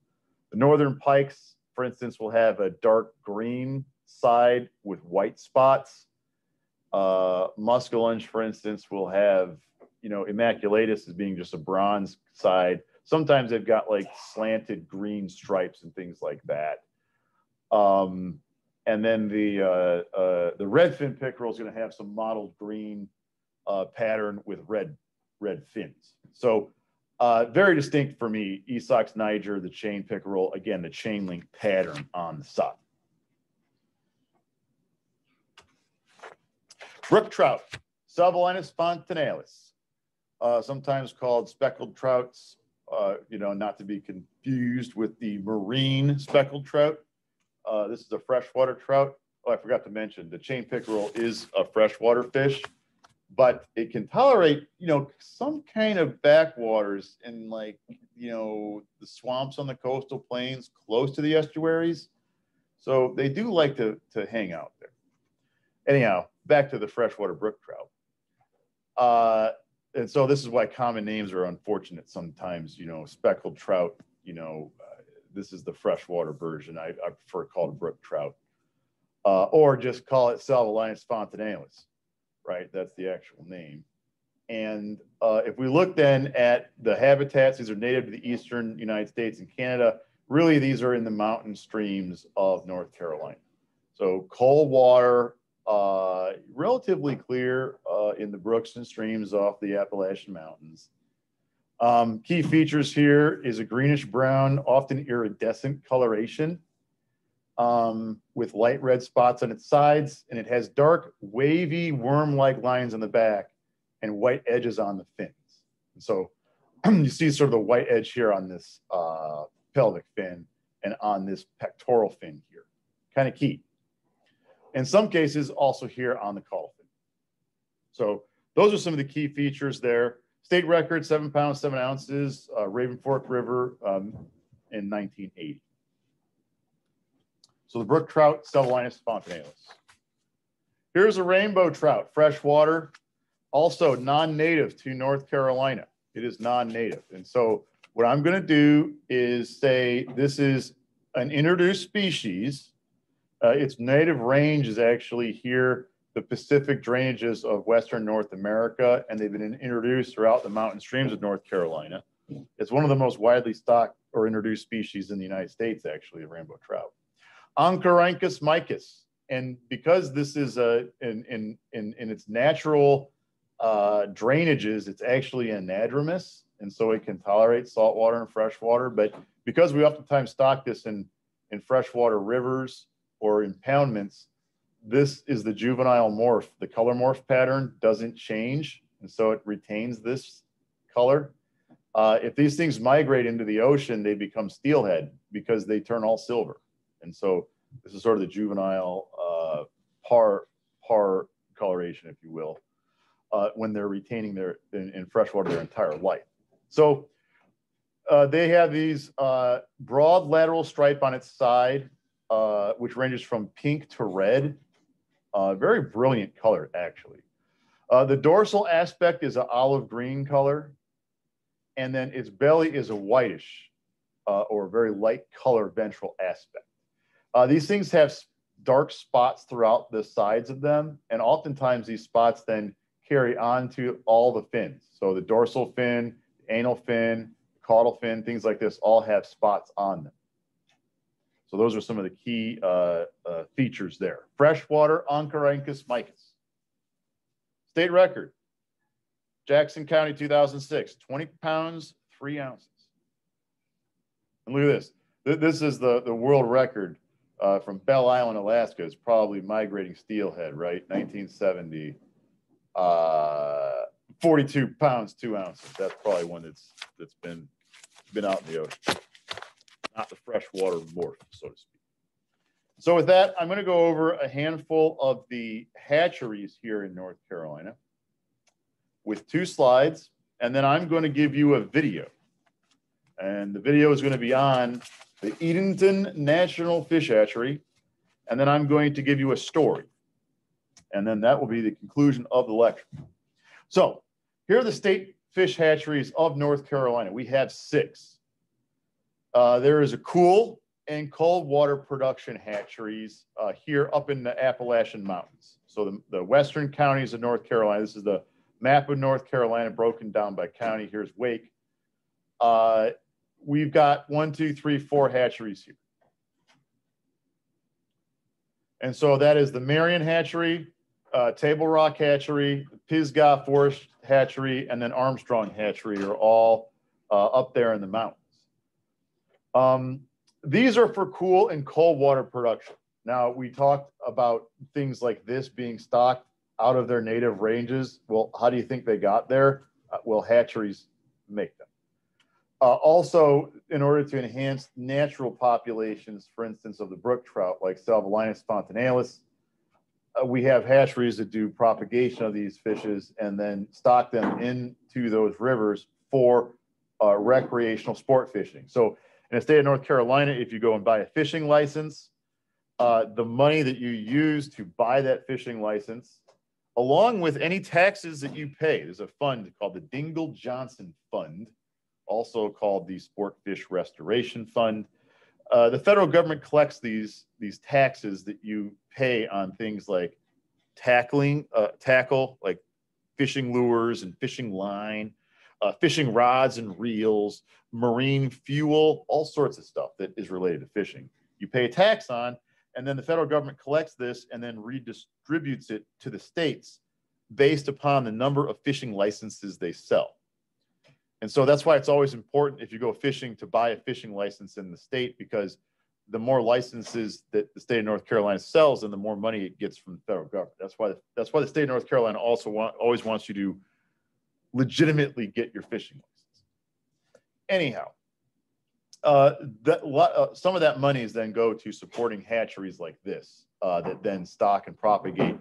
S1: the northern pikes, for instance, will have a dark green side with white spots. Uh, muskellunge, for instance, will have, you know, immaculatus as being just a bronze side. Sometimes they've got like slanted green stripes and things like that. Um, and then the uh, uh, the redfin pickerel is going to have some mottled green uh, pattern with red red fins. So uh, very distinct for me. Esox niger, the chain pickerel, again the chain link pattern on the side. Brook trout, Salvelinus fontinalis. uh, sometimes called speckled trouts, uh, you know, not to be confused with the marine speckled trout. Uh, this is a freshwater trout. Oh, I forgot to mention the chain pickerel is a freshwater fish, but it can tolerate, you know, some kind of backwaters in like, you know, the swamps on the coastal plains close to the estuaries. So they do like to, to hang out there. Anyhow, back to the freshwater brook trout. Uh, and so this is why common names are unfortunate sometimes, you know, speckled trout, you know, uh, this is the freshwater version. I, I prefer called brook trout. Uh, or just call it Salvelinus fontinalis, right? That's the actual name. And uh, if we look then at the habitats, these are native to the eastern United States and Canada. Really, these are in the mountain streams of North Carolina. So cold water, uh, relatively clear uh, in the brooks and streams off the Appalachian Mountains. Um, key features here is a greenish brown, often iridescent coloration um, with light red spots on its sides, and it has dark, wavy, worm-like lines on the back and white edges on the fins. And so [clears throat] you see sort of the white edge here on this uh, pelvic fin and on this pectoral fin here. Kind of key. In some cases, also here on the fin. So those are some of the key features there. State record, seven pounds, seven ounces, uh, Raven Fork River um, in 1980. So the brook trout, Salvelinus fontinalis. Here's a rainbow trout, freshwater, also non-native to North Carolina. It is non-native. And so what I'm going to do is say this is an introduced species. Uh, its native range is actually here, the Pacific drainages of Western North America, and they've been introduced throughout the mountain streams of North Carolina. It's one of the most widely stocked or introduced species in the United States, actually, of rainbow trout. Oncorhynchus mykiss. And because this is a, in, in, in, in its natural uh, drainages, it's actually anadromous. And so it can tolerate salt water and fresh water. But because we oftentimes stock this in, in freshwater rivers or impoundments, this is the juvenile morph. The color morph pattern doesn't change. And so it retains this color. Uh, if these things migrate into the ocean, they become steelhead because they turn all silver. And so this is sort of the juvenile uh, parr parr coloration, if you will, uh, when they're retaining their in, in freshwater their entire life. So uh, they have these uh, broad lateral stripe on its side, uh, which ranges from pink to red. Uh, very brilliant color, actually. Uh, the dorsal aspect is an olive green color, and then its belly is a whitish or very light color ventral aspect. Uh, these things have dark spots throughout the sides of them, and oftentimes these spots then carry on to all the fins. So the dorsal fin, anal fin, caudal fin, things like this all have spots on them. So those are some of the key uh, uh, features there. Freshwater Oncorhynchus mykiss. State record, Jackson County 2006, 20 pounds, three ounces. And look at this. This is the, the world record uh, from Bell Island, Alaska, is probably migrating steelhead, right? 1970. Uh, 42 pounds, two ounces. That's probably one that's that's been been out in the ocean, not the freshwater morph, so to speak. So with that, I'm going to go over a handful of the hatcheries here in North Carolina with two slides, and then I'm going to give you a video. And the video is going to be on the Edenton National Fish Hatchery, and then I'm going to give you a story. And then that will be the conclusion of the lecture. So here are the state fish hatcheries of North Carolina. We have six. Uh, there is a cool and cold water production hatcheries uh, here up in the Appalachian Mountains. So the, the western counties of North Carolina, this is the map of North Carolina broken down by county. Here's Wake. Uh, we've got one, two, three, four hatcheries here. And so that is the Marion Hatchery, uh, Table Rock Hatchery, Pisgah Forest Hatchery, and then Armstrong Hatchery are all uh, up there in the mountains. Um, these are for cool and cold water production. Now, we talked about things like this being stocked out of their native ranges. Well, how do you think they got there? uh, well, hatcheries make them. Uh, also, in order to enhance natural populations, for instance, of the brook trout like Salvelinus fontinalis, uh, we have hatcheries that do propagation of these fishes and then stock them into those rivers for uh, recreational sport fishing. So in the state of North Carolina, if you go and buy a fishing license, uh, the money that you use to buy that fishing license, along with any taxes that you pay, there's a fund called the Dingell Johnson Fund, also called the Sport Fish Restoration Fund. Uh, the federal government collects these these taxes that you pay on things like tackling, uh, tackle, like fishing lures and fishing line, uh, fishing rods and reels, marine fuel, all sorts of stuff that is related to fishing. You pay a tax on, and then the federal government collects this and then redistributes it to the states based upon the number of fishing licenses they sell. And so that's why it's always important if you go fishing to buy a fishing license in the state because the more licenses that the state of North Carolina sells and the more money it gets from the federal government. That's why that's why the state of North Carolina also want, always wants you to legitimately get your fishing license. Anyhow, uh, that, uh, some of that money is then go to supporting hatcheries like this uh, that then stock and propagate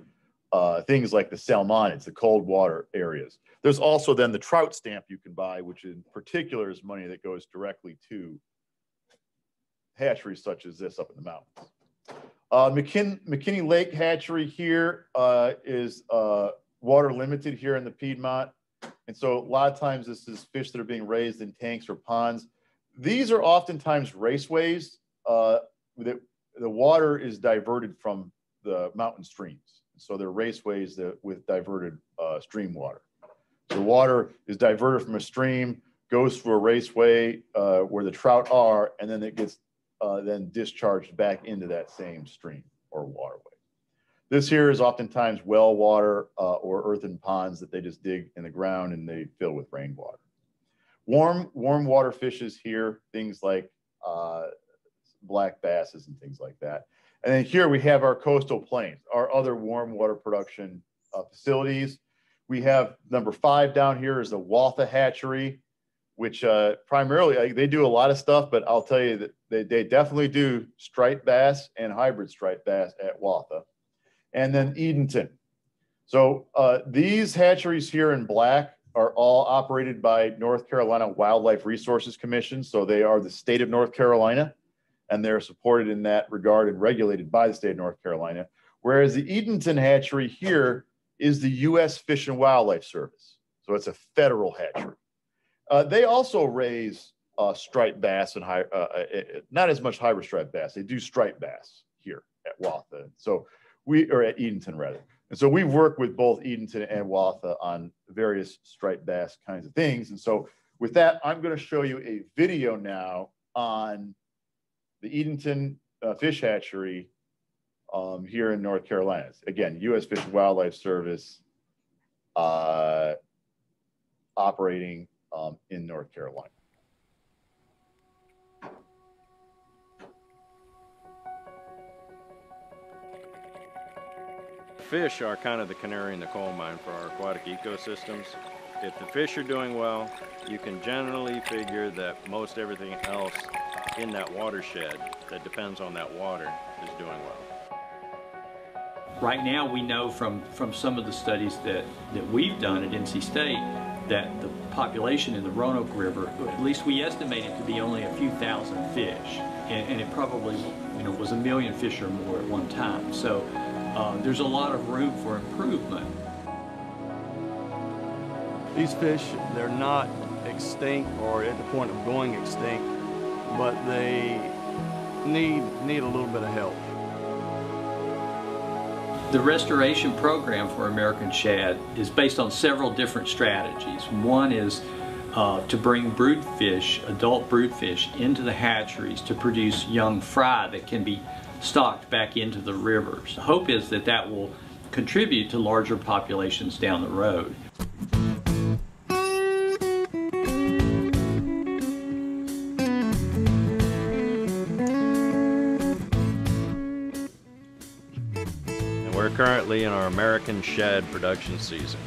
S1: uh, things like the salmonids, the cold water areas. There's also then the trout stamp you can buy, which in particular is money that goes directly to hatcheries such as this up in the mountains. Uh, McKin McKinney Lake Hatchery here uh, is uh, water limited here in the Piedmont. And so a lot of times this is fish that are being raised in tanks or ponds. These are oftentimes raceways uh, that the water is diverted from the mountain streams. So they're raceways that, with diverted uh, stream water. The water is diverted from a stream, goes through a raceway uh, where the trout are, and then it gets uh, then discharged back into that same stream or waterway. This here is oftentimes well water uh, or earthen ponds that they just dig in the ground and they fill with rainwater. Warm, warm water fishes here, things like uh, black basses and things like that. And then here we have our coastal plains, our other warm water production uh, facilities. We have number five down here is the Watha hatchery, which uh, primarily they do a lot of stuff, but I'll tell you that they, they definitely do striped bass and hybrid striped bass at Watha. And then Edenton. So uh, these hatcheries here in black are all operated by North Carolina Wildlife Resources Commission. So they are the state of North Carolina and they're supported in that regard and regulated by the state of North Carolina. Whereas the Edenton hatchery here is the U.S. Fish and Wildlife Service. So it's a federal hatchery. Uh, they also raise uh, striped bass and high, uh, uh, uh not as much hybrid striped bass. They do striped bass here at Watha. So we, are at Edenton rather. And so we've worked with both Edenton and Watha on various striped bass kinds of things. And so with that, I'm going to show you a video now on the Edenton uh, Fish Hatchery um, here in North Carolina. Again, U.S. Fish and Wildlife Service uh, operating um, in North Carolina.
S2: Fish are kind of the canary in the coal mine for our aquatic ecosystems. If the fish are doing well, you can generally figure that most everything else in that watershed that depends on that water is doing well.
S3: Right now we know from, from some of the studies that, that we've done at NC State that the population in the Roanoke River, at least we estimate it to be only a few thousand fish. And, and it probably you know, was a million fish or more at one time. So uh, there's a lot of room for improvement.
S4: These fish, they're not extinct or at the point of going extinct but they need, need a little bit of help.
S3: The restoration program for American shad is based on several different strategies. One is uh, to bring brood fish, adult brood fish, into the hatcheries to produce young fry that can be stocked back into the rivers. The hope is that that will contribute to larger populations down the road.
S2: We're currently in our American shad production season.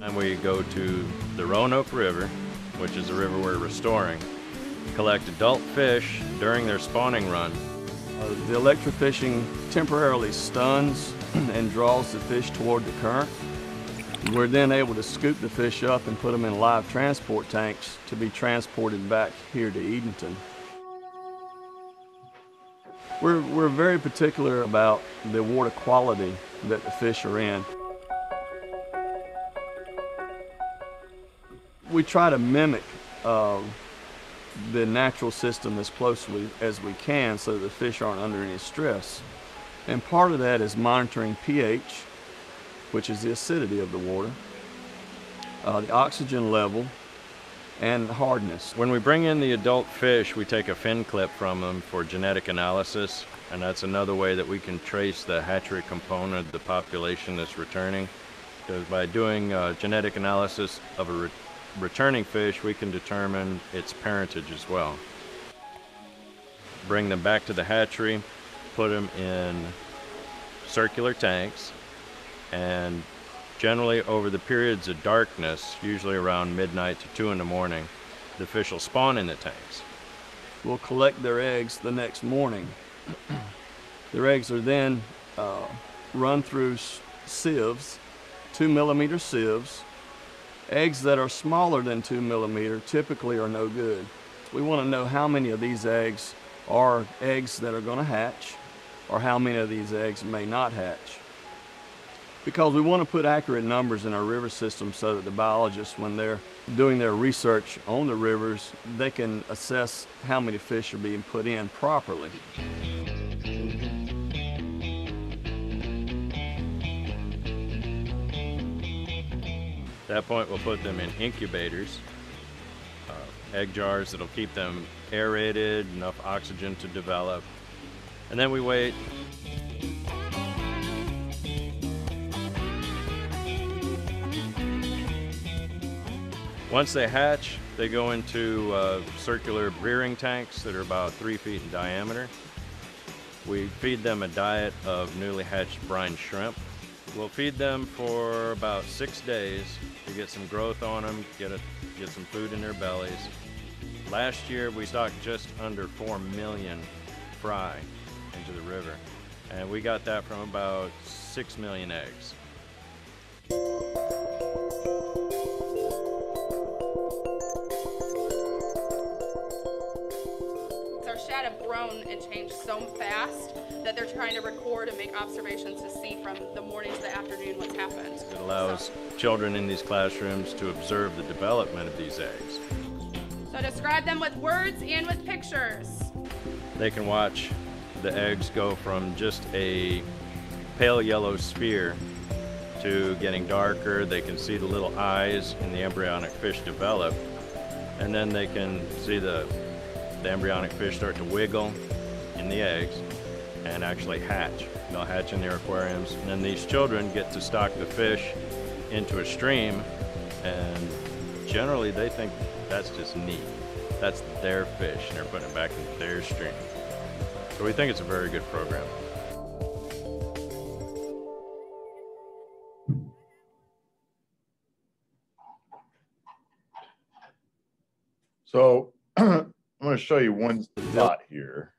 S2: and we go to the Roanoke River, which is the river we're restoring, collect adult fish during their spawning run.
S4: Uh, the electrofishing temporarily stuns [clears throat] and draws the fish toward the current. We're then able to scoop the fish up and put them in live transport tanks to be transported back here to Edenton. We're, we're very particular about the water quality that the fish are in. We try to mimic uh, the natural system as closely as we can so the fish aren't under any stress. And part of that is monitoring pH, which is the acidity of the water, uh, the oxygen level, and hardness.
S2: When we bring in the adult fish, we take a fin clip from them for genetic analysis, and that's another way that we can trace the hatchery component of the population that's returning. By doing uh, genetic analysis of a returning fish, we can determine its parentage as well. Bring them back to the hatchery, put them in circular tanks, and generally over the periods of darkness, usually around midnight to 2 in the morning, the fish will spawn in the tanks.
S4: We'll collect their eggs the next morning. [clears throat] their eggs are then uh, run through sieves, two millimeter sieves. Eggs that are smaller than two millimeter typically are no good. We want to know how many of these eggs are eggs that are going to hatch or how many of these eggs may not hatch because we want to put accurate numbers in our river system so that the biologists, when they're doing their research on the rivers, they can assess how many fish are being put in properly.
S2: That point, we'll put them in incubators, uh, egg jars that'll keep them aerated, enough oxygen to develop. And then we wait Once they hatch, they go into uh, circular rearing tanks that are about three feet in diameter. We feed them a diet of newly hatched brine shrimp. We'll feed them for about six days to get some growth on them, get, a, get some food in their bellies. Last year we stocked just under 4 million fry into the river and we got that from about 6 million eggs.
S5: Grown and changed so fast that they're trying to record and make observations to see from the morning to the afternoon what's happened.
S2: It allows so. children in these classrooms to observe the development of these eggs.
S5: So describe them with words and with pictures.
S2: They can watch the eggs go from just a pale yellow sphere to getting darker. They can see the little eyes in the embryonic fish develop. And then they can see the the embryonic fish start to wiggle in the eggs and actually hatch. They'll hatch in their aquariums, and then these children get to stock the fish into a stream, and generally they think that's just neat. That's their fish, and they're putting it back in their stream. So we think it's a very good program.
S1: So [clears throat] to show you one spot here.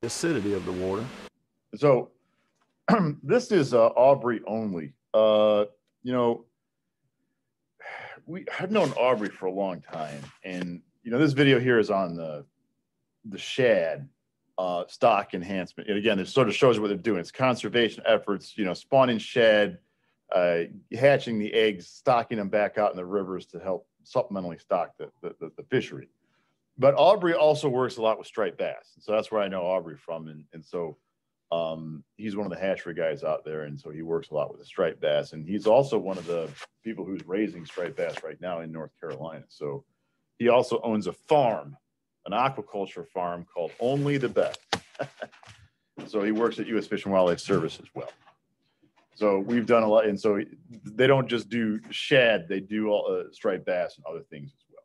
S4: The acidity of the water.
S1: So [clears throat] this is uh, Aubrey only. Uh, you know, we I've known Aubrey for a long time, and you know this video here is on the the shad uh, stock enhancement. And again, it sort of shows what they're doing. It's conservation efforts. You know, spawning shad uh, hatching the eggs, stocking them back out in the rivers to help supplementally stock the, the, the, the fishery. But Aubrey also works a lot with striped bass. So that's where I know Aubrey from. And, and so um, he's one of the hatchery guys out there. And so he works a lot with the striped bass. And he's also one of the people who's raising striped bass right now in North Carolina. So he also owns a farm, an aquaculture farm called Only the Best. [laughs] so he works at U.S. Fish and Wildlife Service as well. So we've done a lot, and so they don't just do shad; they do all uh, striped bass and other things as well.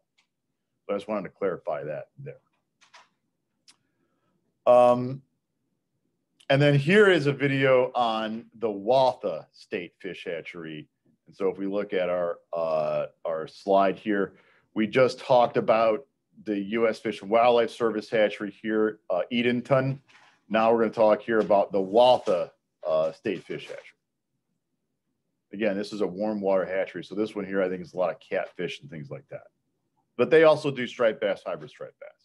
S1: So I just wanted to clarify that there. Um, And then here is a video on the Watha State Fish Hatchery. And so if we look at our, uh, our slide here, we just talked about the U.S. Fish and Wildlife Service hatchery here, uh, Edenton. Now we're going to talk here about the Watha uh, State Fish Hatchery. Again, this is a warm water hatchery. So this one here, I think is a lot of catfish and things like that. But they also do striped bass, hybrid striped bass.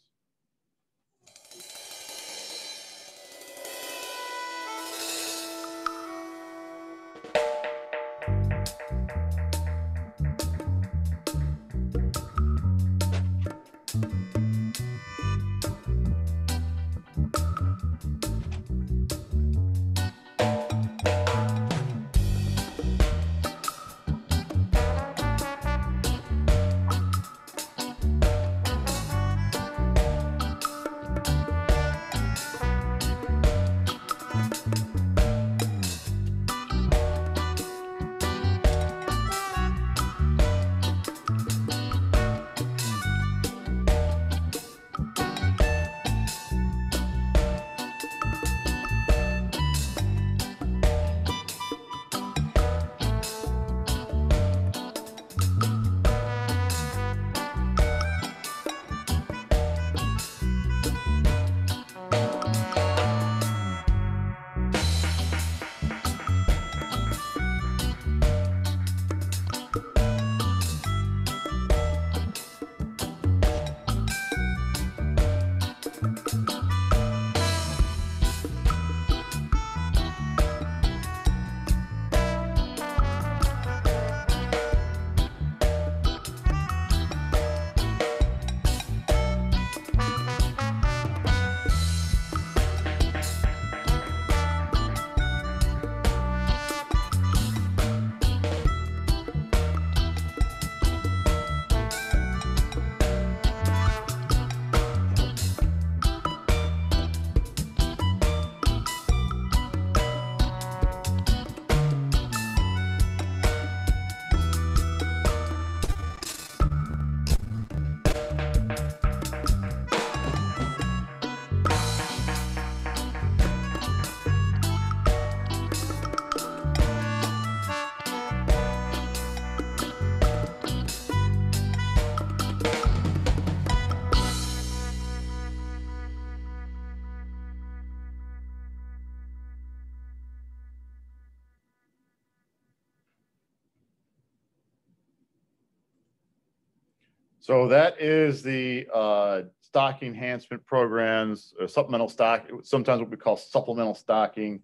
S1: So that is the uh, stocking enhancement programs, supplemental stock, sometimes what we call supplemental stocking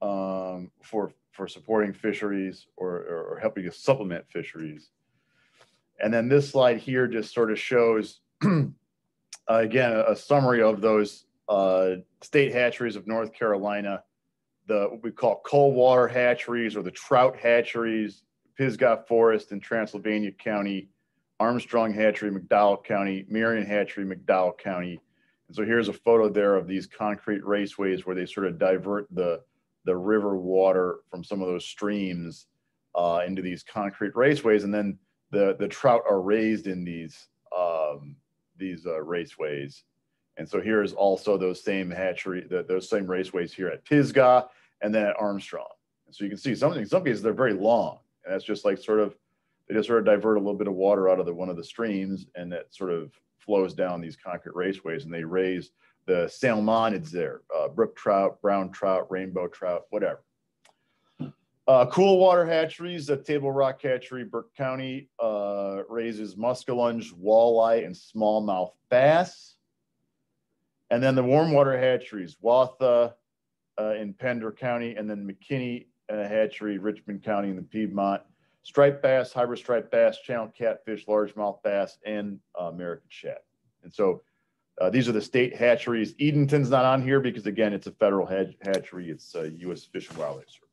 S1: um, for for supporting fisheries or, or, or helping to supplement fisheries. And then this slide here just sort of shows, [clears throat] again, a, a summary of those uh, state hatcheries of North Carolina, the what we call cold water hatcheries or the trout hatcheries, Pisgah Forest in Transylvania County, Armstrong Hatchery, McDowell County, Marion Hatchery, McDowell County. And so here's a photo there of these concrete raceways where they sort of divert the, the river water from some of those streams uh, into these concrete raceways. And then the, the trout are raised in these, um, these uh, raceways. And so here's also those same hatchery, the, those same raceways here at Pisgah and then at Armstrong. And so you can see some, in some cases they're very long. And that's just like sort of they just sort of divert a little bit of water out of the, one of the streams and that sort of flows down these concrete raceways and they raise the salmonids there, uh, brook trout, brown trout, rainbow trout, whatever. Uh, cool water hatcheries, the Table Rock Hatchery, Burke County, uh, raises muskellunge, walleye, and smallmouth bass. And then the warm water hatcheries, Watha uh, in Pender County, and then McKinney uh, Hatchery, Richmond County in the Piedmont striped bass, hybrid striped bass, channel catfish, largemouth bass, and uh, American shad. And so uh, these are the state hatcheries. Edenton's not on here because again, it's a federal hatchery. It's a U.S. Fish and Wildlife Service.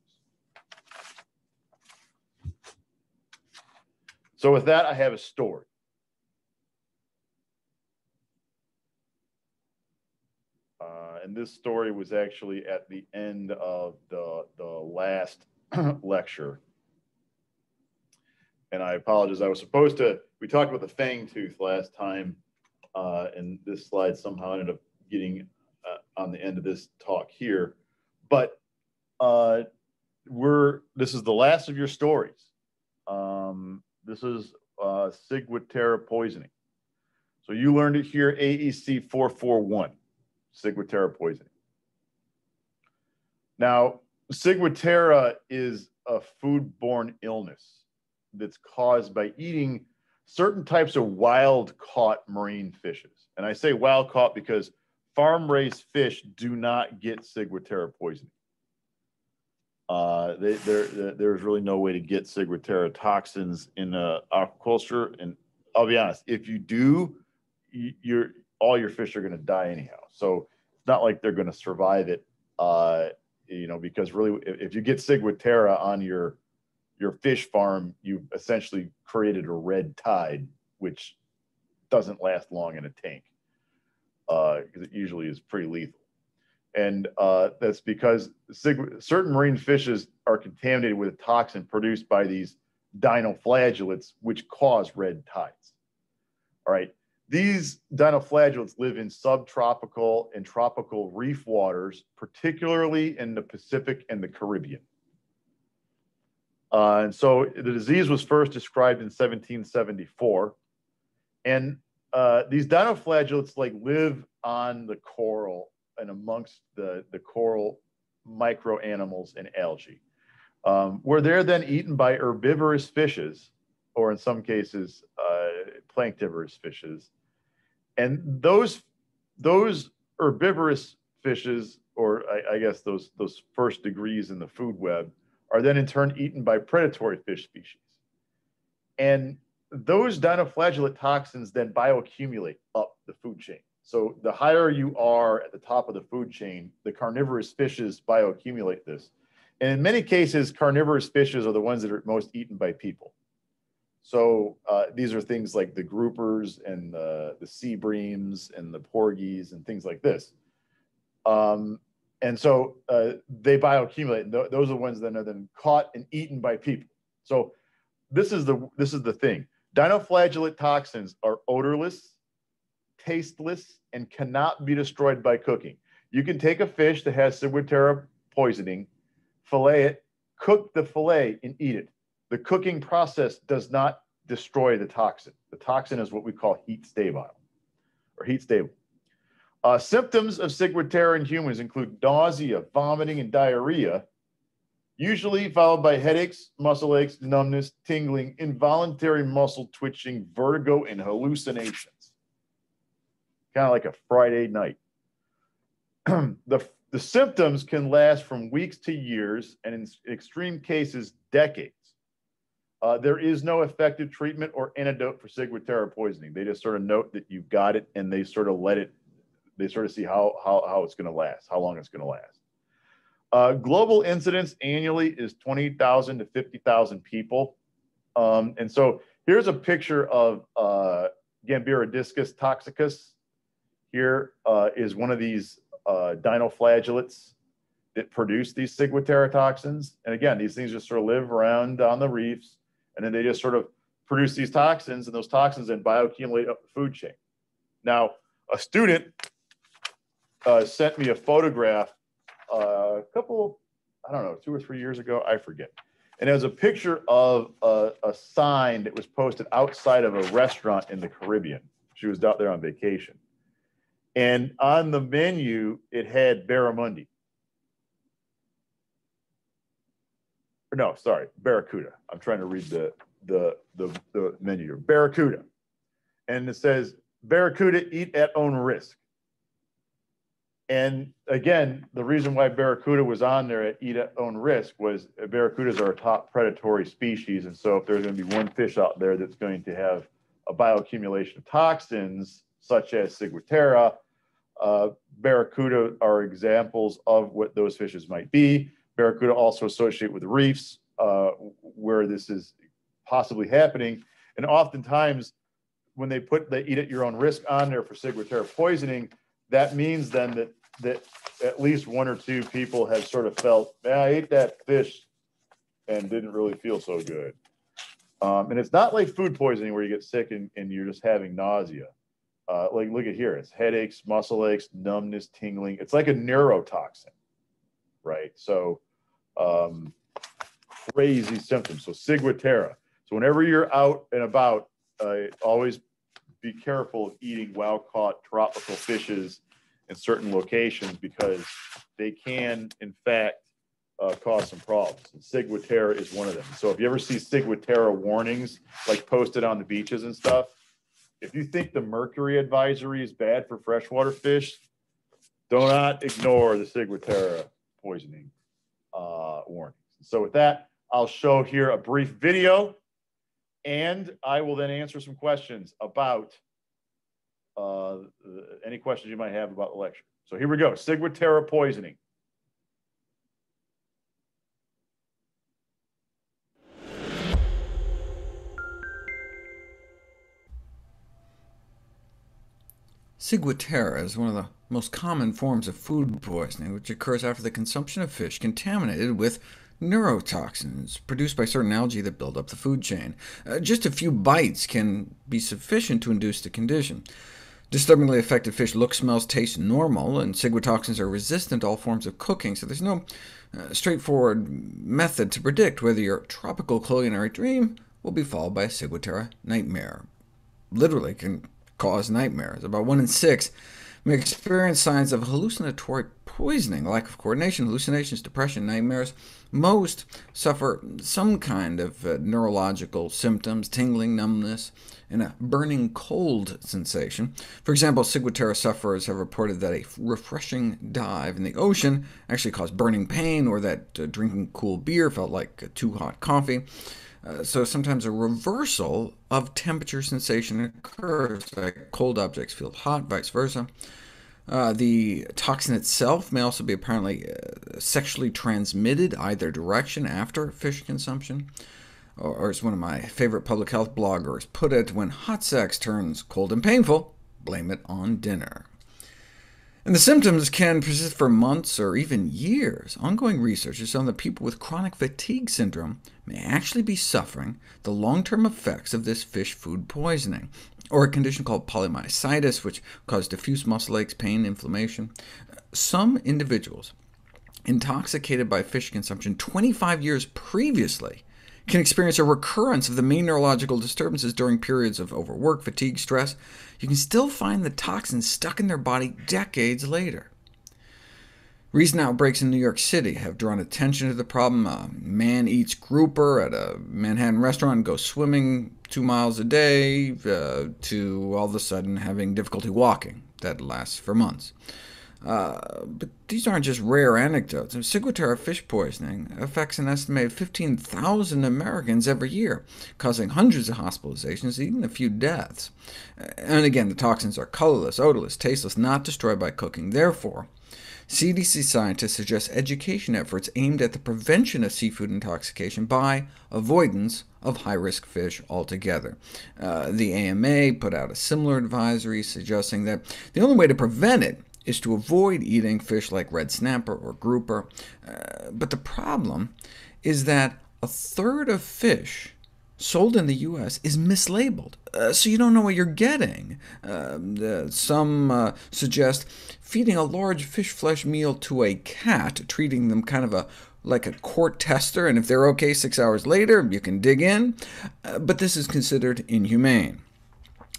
S1: So with that, I have a story. Uh, and this story was actually at the end of the, the last [clears throat] lecture and I apologize. I was supposed to, we talked about the fang tooth last time, uh, and this slide somehow ended up getting uh, on the end of this talk here, but uh, we're this is the last of your stories. Um, this is uh, Ciguatera poisoning. So you learned it here, AEC 441, Ciguatera poisoning. Now, Ciguatera is a foodborne illness that's caused by eating certain types of wild caught marine fishes. And I say wild caught because farm raised fish do not get Ciguatera poisoning. Uh, they, there, there's really no way to get Ciguatera toxins in uh, aquaculture. And I'll be honest, if you do, you, all your fish are going to die anyhow. So it's not like they're going to survive it. Uh, you know, because really, if, if you get Ciguatera on your your fish farm, you've essentially created a red tide, which doesn't last long in a tank because uh, it usually is pretty lethal. And uh, that's because certain marine fishes are contaminated with a toxin produced by these dinoflagellates, which cause red tides. All right. These dinoflagellates live in subtropical and tropical reef waters, particularly in the Pacific and the Caribbean. Uh, and so the disease was first described in 1774. And uh, these dinoflagellates like live on the coral and amongst the, the coral micro animals and algae, um, where they're then eaten by herbivorous fishes, or in some cases, uh, planktivorous fishes. And those, those herbivorous fishes, or I, I guess those, those first degrees in the food web, are then in turn eaten by predatory fish species. And those dinoflagellate toxins then bioaccumulate up the food chain. So the higher you are at the top of the food chain, the carnivorous fishes bioaccumulate this. And in many cases, carnivorous fishes are the ones that are most eaten by people. So uh, these are things like the groupers and the, the sea breams and the porgies and things like this. Um, and so uh, they bioaccumulate. Th- those are the ones that are then caught and eaten by people. So this is the this is the thing. Dinoflagellate toxins are odorless, tasteless, and cannot be destroyed by cooking. You can take a fish that has Ciguatera poisoning, fillet it, cook the fillet, and eat it. The cooking process does not destroy the toxin. The toxin is what we call heat stable or heat stable. Uh, symptoms of Ciguatera in humans include nausea, vomiting, and diarrhea, usually followed by headaches, muscle aches, numbness, tingling, involuntary muscle twitching, vertigo, and hallucinations. Kind of like a Friday night. [clears throat] the, the symptoms can last from weeks to years, and in extreme cases, decades. Uh, there is no effective treatment or antidote for Ciguatera poisoning. They just sort of note that you've got it and they sort of let it they sort of see how how, how it's going to last, how long it's going to last. Uh, global incidence annually is 20,000 to 50,000 people. Um, and so here's a picture of uh, Gambierdiscus toxicus. Here uh, is one of these uh, dinoflagellates that produce these ciguatera toxins. And again, these things just sort of live around on the reefs, and then they just sort of produce these toxins, and those toxins then bioaccumulate up the food chain. Now, a student uh, sent me a photograph uh, a couple, I don't know, two or three years ago, I forget. And it was a picture of a, a sign that was posted outside of a restaurant in the Caribbean. She was out there on vacation. And on the menu, it had barramundi. No, sorry, barracuda. I'm trying to read the, the, the, the menu here. Barracuda. And it says, barracuda eat at own risk. And again, the reason why Barracuda was on there at eat at own risk was Barracudas are a top predatory species. And so if there's going to be one fish out there that's going to have a bioaccumulation of toxins, such as Ciguatera, uh, Barracuda are examples of what those fishes might be. Barracuda also associate with reefs uh, where this is possibly happening. And oftentimes, when they put the eat at your own risk on there for Ciguatera poisoning, that means then that that at least one or two people have sort of felt, man, I ate that fish and didn't really feel so good. Um, and it's not like food poisoning where you get sick and, and you're just having nausea. Uh, like, look at here, it's headaches, muscle aches, numbness, tingling. It's like a neurotoxin, right? So, um, crazy symptoms. So, Ciguatera. So, whenever you're out and about, uh, always be careful of eating wild caught tropical fishes in certain locations because they can, in fact, uh, cause some problems. And Ciguatera is one of them. So if you ever see Ciguatera warnings, like posted on the beaches and stuff, if you think the mercury advisory is bad for freshwater fish, do not ignore the Ciguatera poisoning uh, warnings. So with that, I'll show here a brief video and I will then answer some questions about uh, any questions you might have about the lecture. So here we go, Ciguatera poisoning.
S6: Ciguatera is one of the most common forms of food poisoning, which occurs after the consumption of fish contaminated with neurotoxins produced by certain algae that build up the food chain. Uh, just a few bites can be sufficient to induce the condition. Disturbingly affected fish look, smells, taste normal, and ciguatoxins are resistant to all forms of cooking, so there's no uh, straightforward method to predict whether your tropical culinary dream will be followed by a ciguatera nightmare. Literally can cause nightmares. About 1 in 6 may experience signs of hallucinatory poisoning, lack of coordination, hallucinations, depression, nightmares. Most suffer some kind of uh, neurological symptoms, tingling, numbness, and a burning cold sensation. For example, Ciguatera sufferers have reported that a refreshing dive in the ocean actually caused burning pain, or that uh, drinking cool beer felt like too hot coffee. Uh, so sometimes a reversal of temperature sensation occurs, like cold objects feel hot, vice versa. Uh, the toxin itself may also be apparently uh, sexually transmitted either direction after fish consumption. Or, or as one of my favorite public health bloggers put it, when hot sex turns cold and painful, blame it on dinner. And the symptoms can persist for months or even years. Ongoing research has shown that people with chronic fatigue syndrome may actually be suffering the long-term effects of this fish food poisoning, or a condition called polymyositis, which causes diffuse muscle aches, pain, inflammation. Some individuals intoxicated by fish consumption 25 years previously can experience a recurrence of the main neurological disturbances during periods of overwork, fatigue, stress. You can still find the toxins stuck in their body decades later. Recent outbreaks in New York City have drawn attention to the problem. A man eats grouper at a Manhattan restaurant and goes swimming two miles a day, uh, to all of a sudden having difficulty walking. That lasts for months. Uh, but these aren't just rare anecdotes. Ciguatera fish poisoning affects an estimated 15,000 Americans every year, causing hundreds of hospitalizations, even a few deaths. And again, the toxins are colorless, odorless, tasteless, not destroyed by cooking. Therefore, CDC scientists suggest education efforts aimed at the prevention of seafood intoxication by avoidance of high-risk fish altogether. Uh, the AMA put out a similar advisory suggesting that the only way to prevent it is to avoid eating fish like red snapper or grouper. Uh, but the problem is that a third of fish sold in the U.S. is mislabeled, uh, so you don't know what you're getting. Uh, some suggest feeding a large fish flesh meal to a cat, treating them kind of a like a court tester, and if they're OK six hours later, you can dig in, uh, but this is considered inhumane.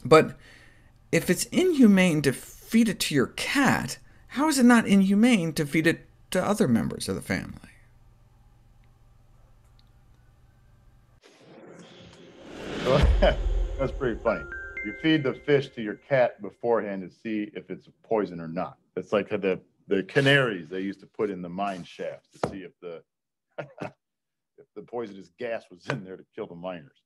S6: But if it's inhumane to feed it to your cat, how is it not inhumane to feed it to other members of the family? [laughs]
S1: That's pretty funny. You feed the fish to your cat beforehand to see if it's a poison or not. It's like the, the canaries they used to put in the mine shafts to see if the, [laughs] if the poisonous gas was in there to kill the miners.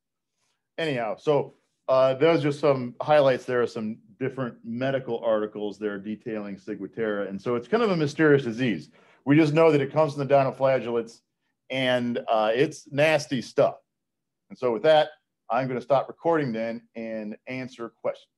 S1: Anyhow, so uh, those are some highlights. There are some different medical articles there detailing Ciguatera, and so it's kind of a mysterious disease. We just know that it comes from the dinoflagellates, and uh, it's nasty stuff. And so with that, I'm going to stop recording then and answer questions.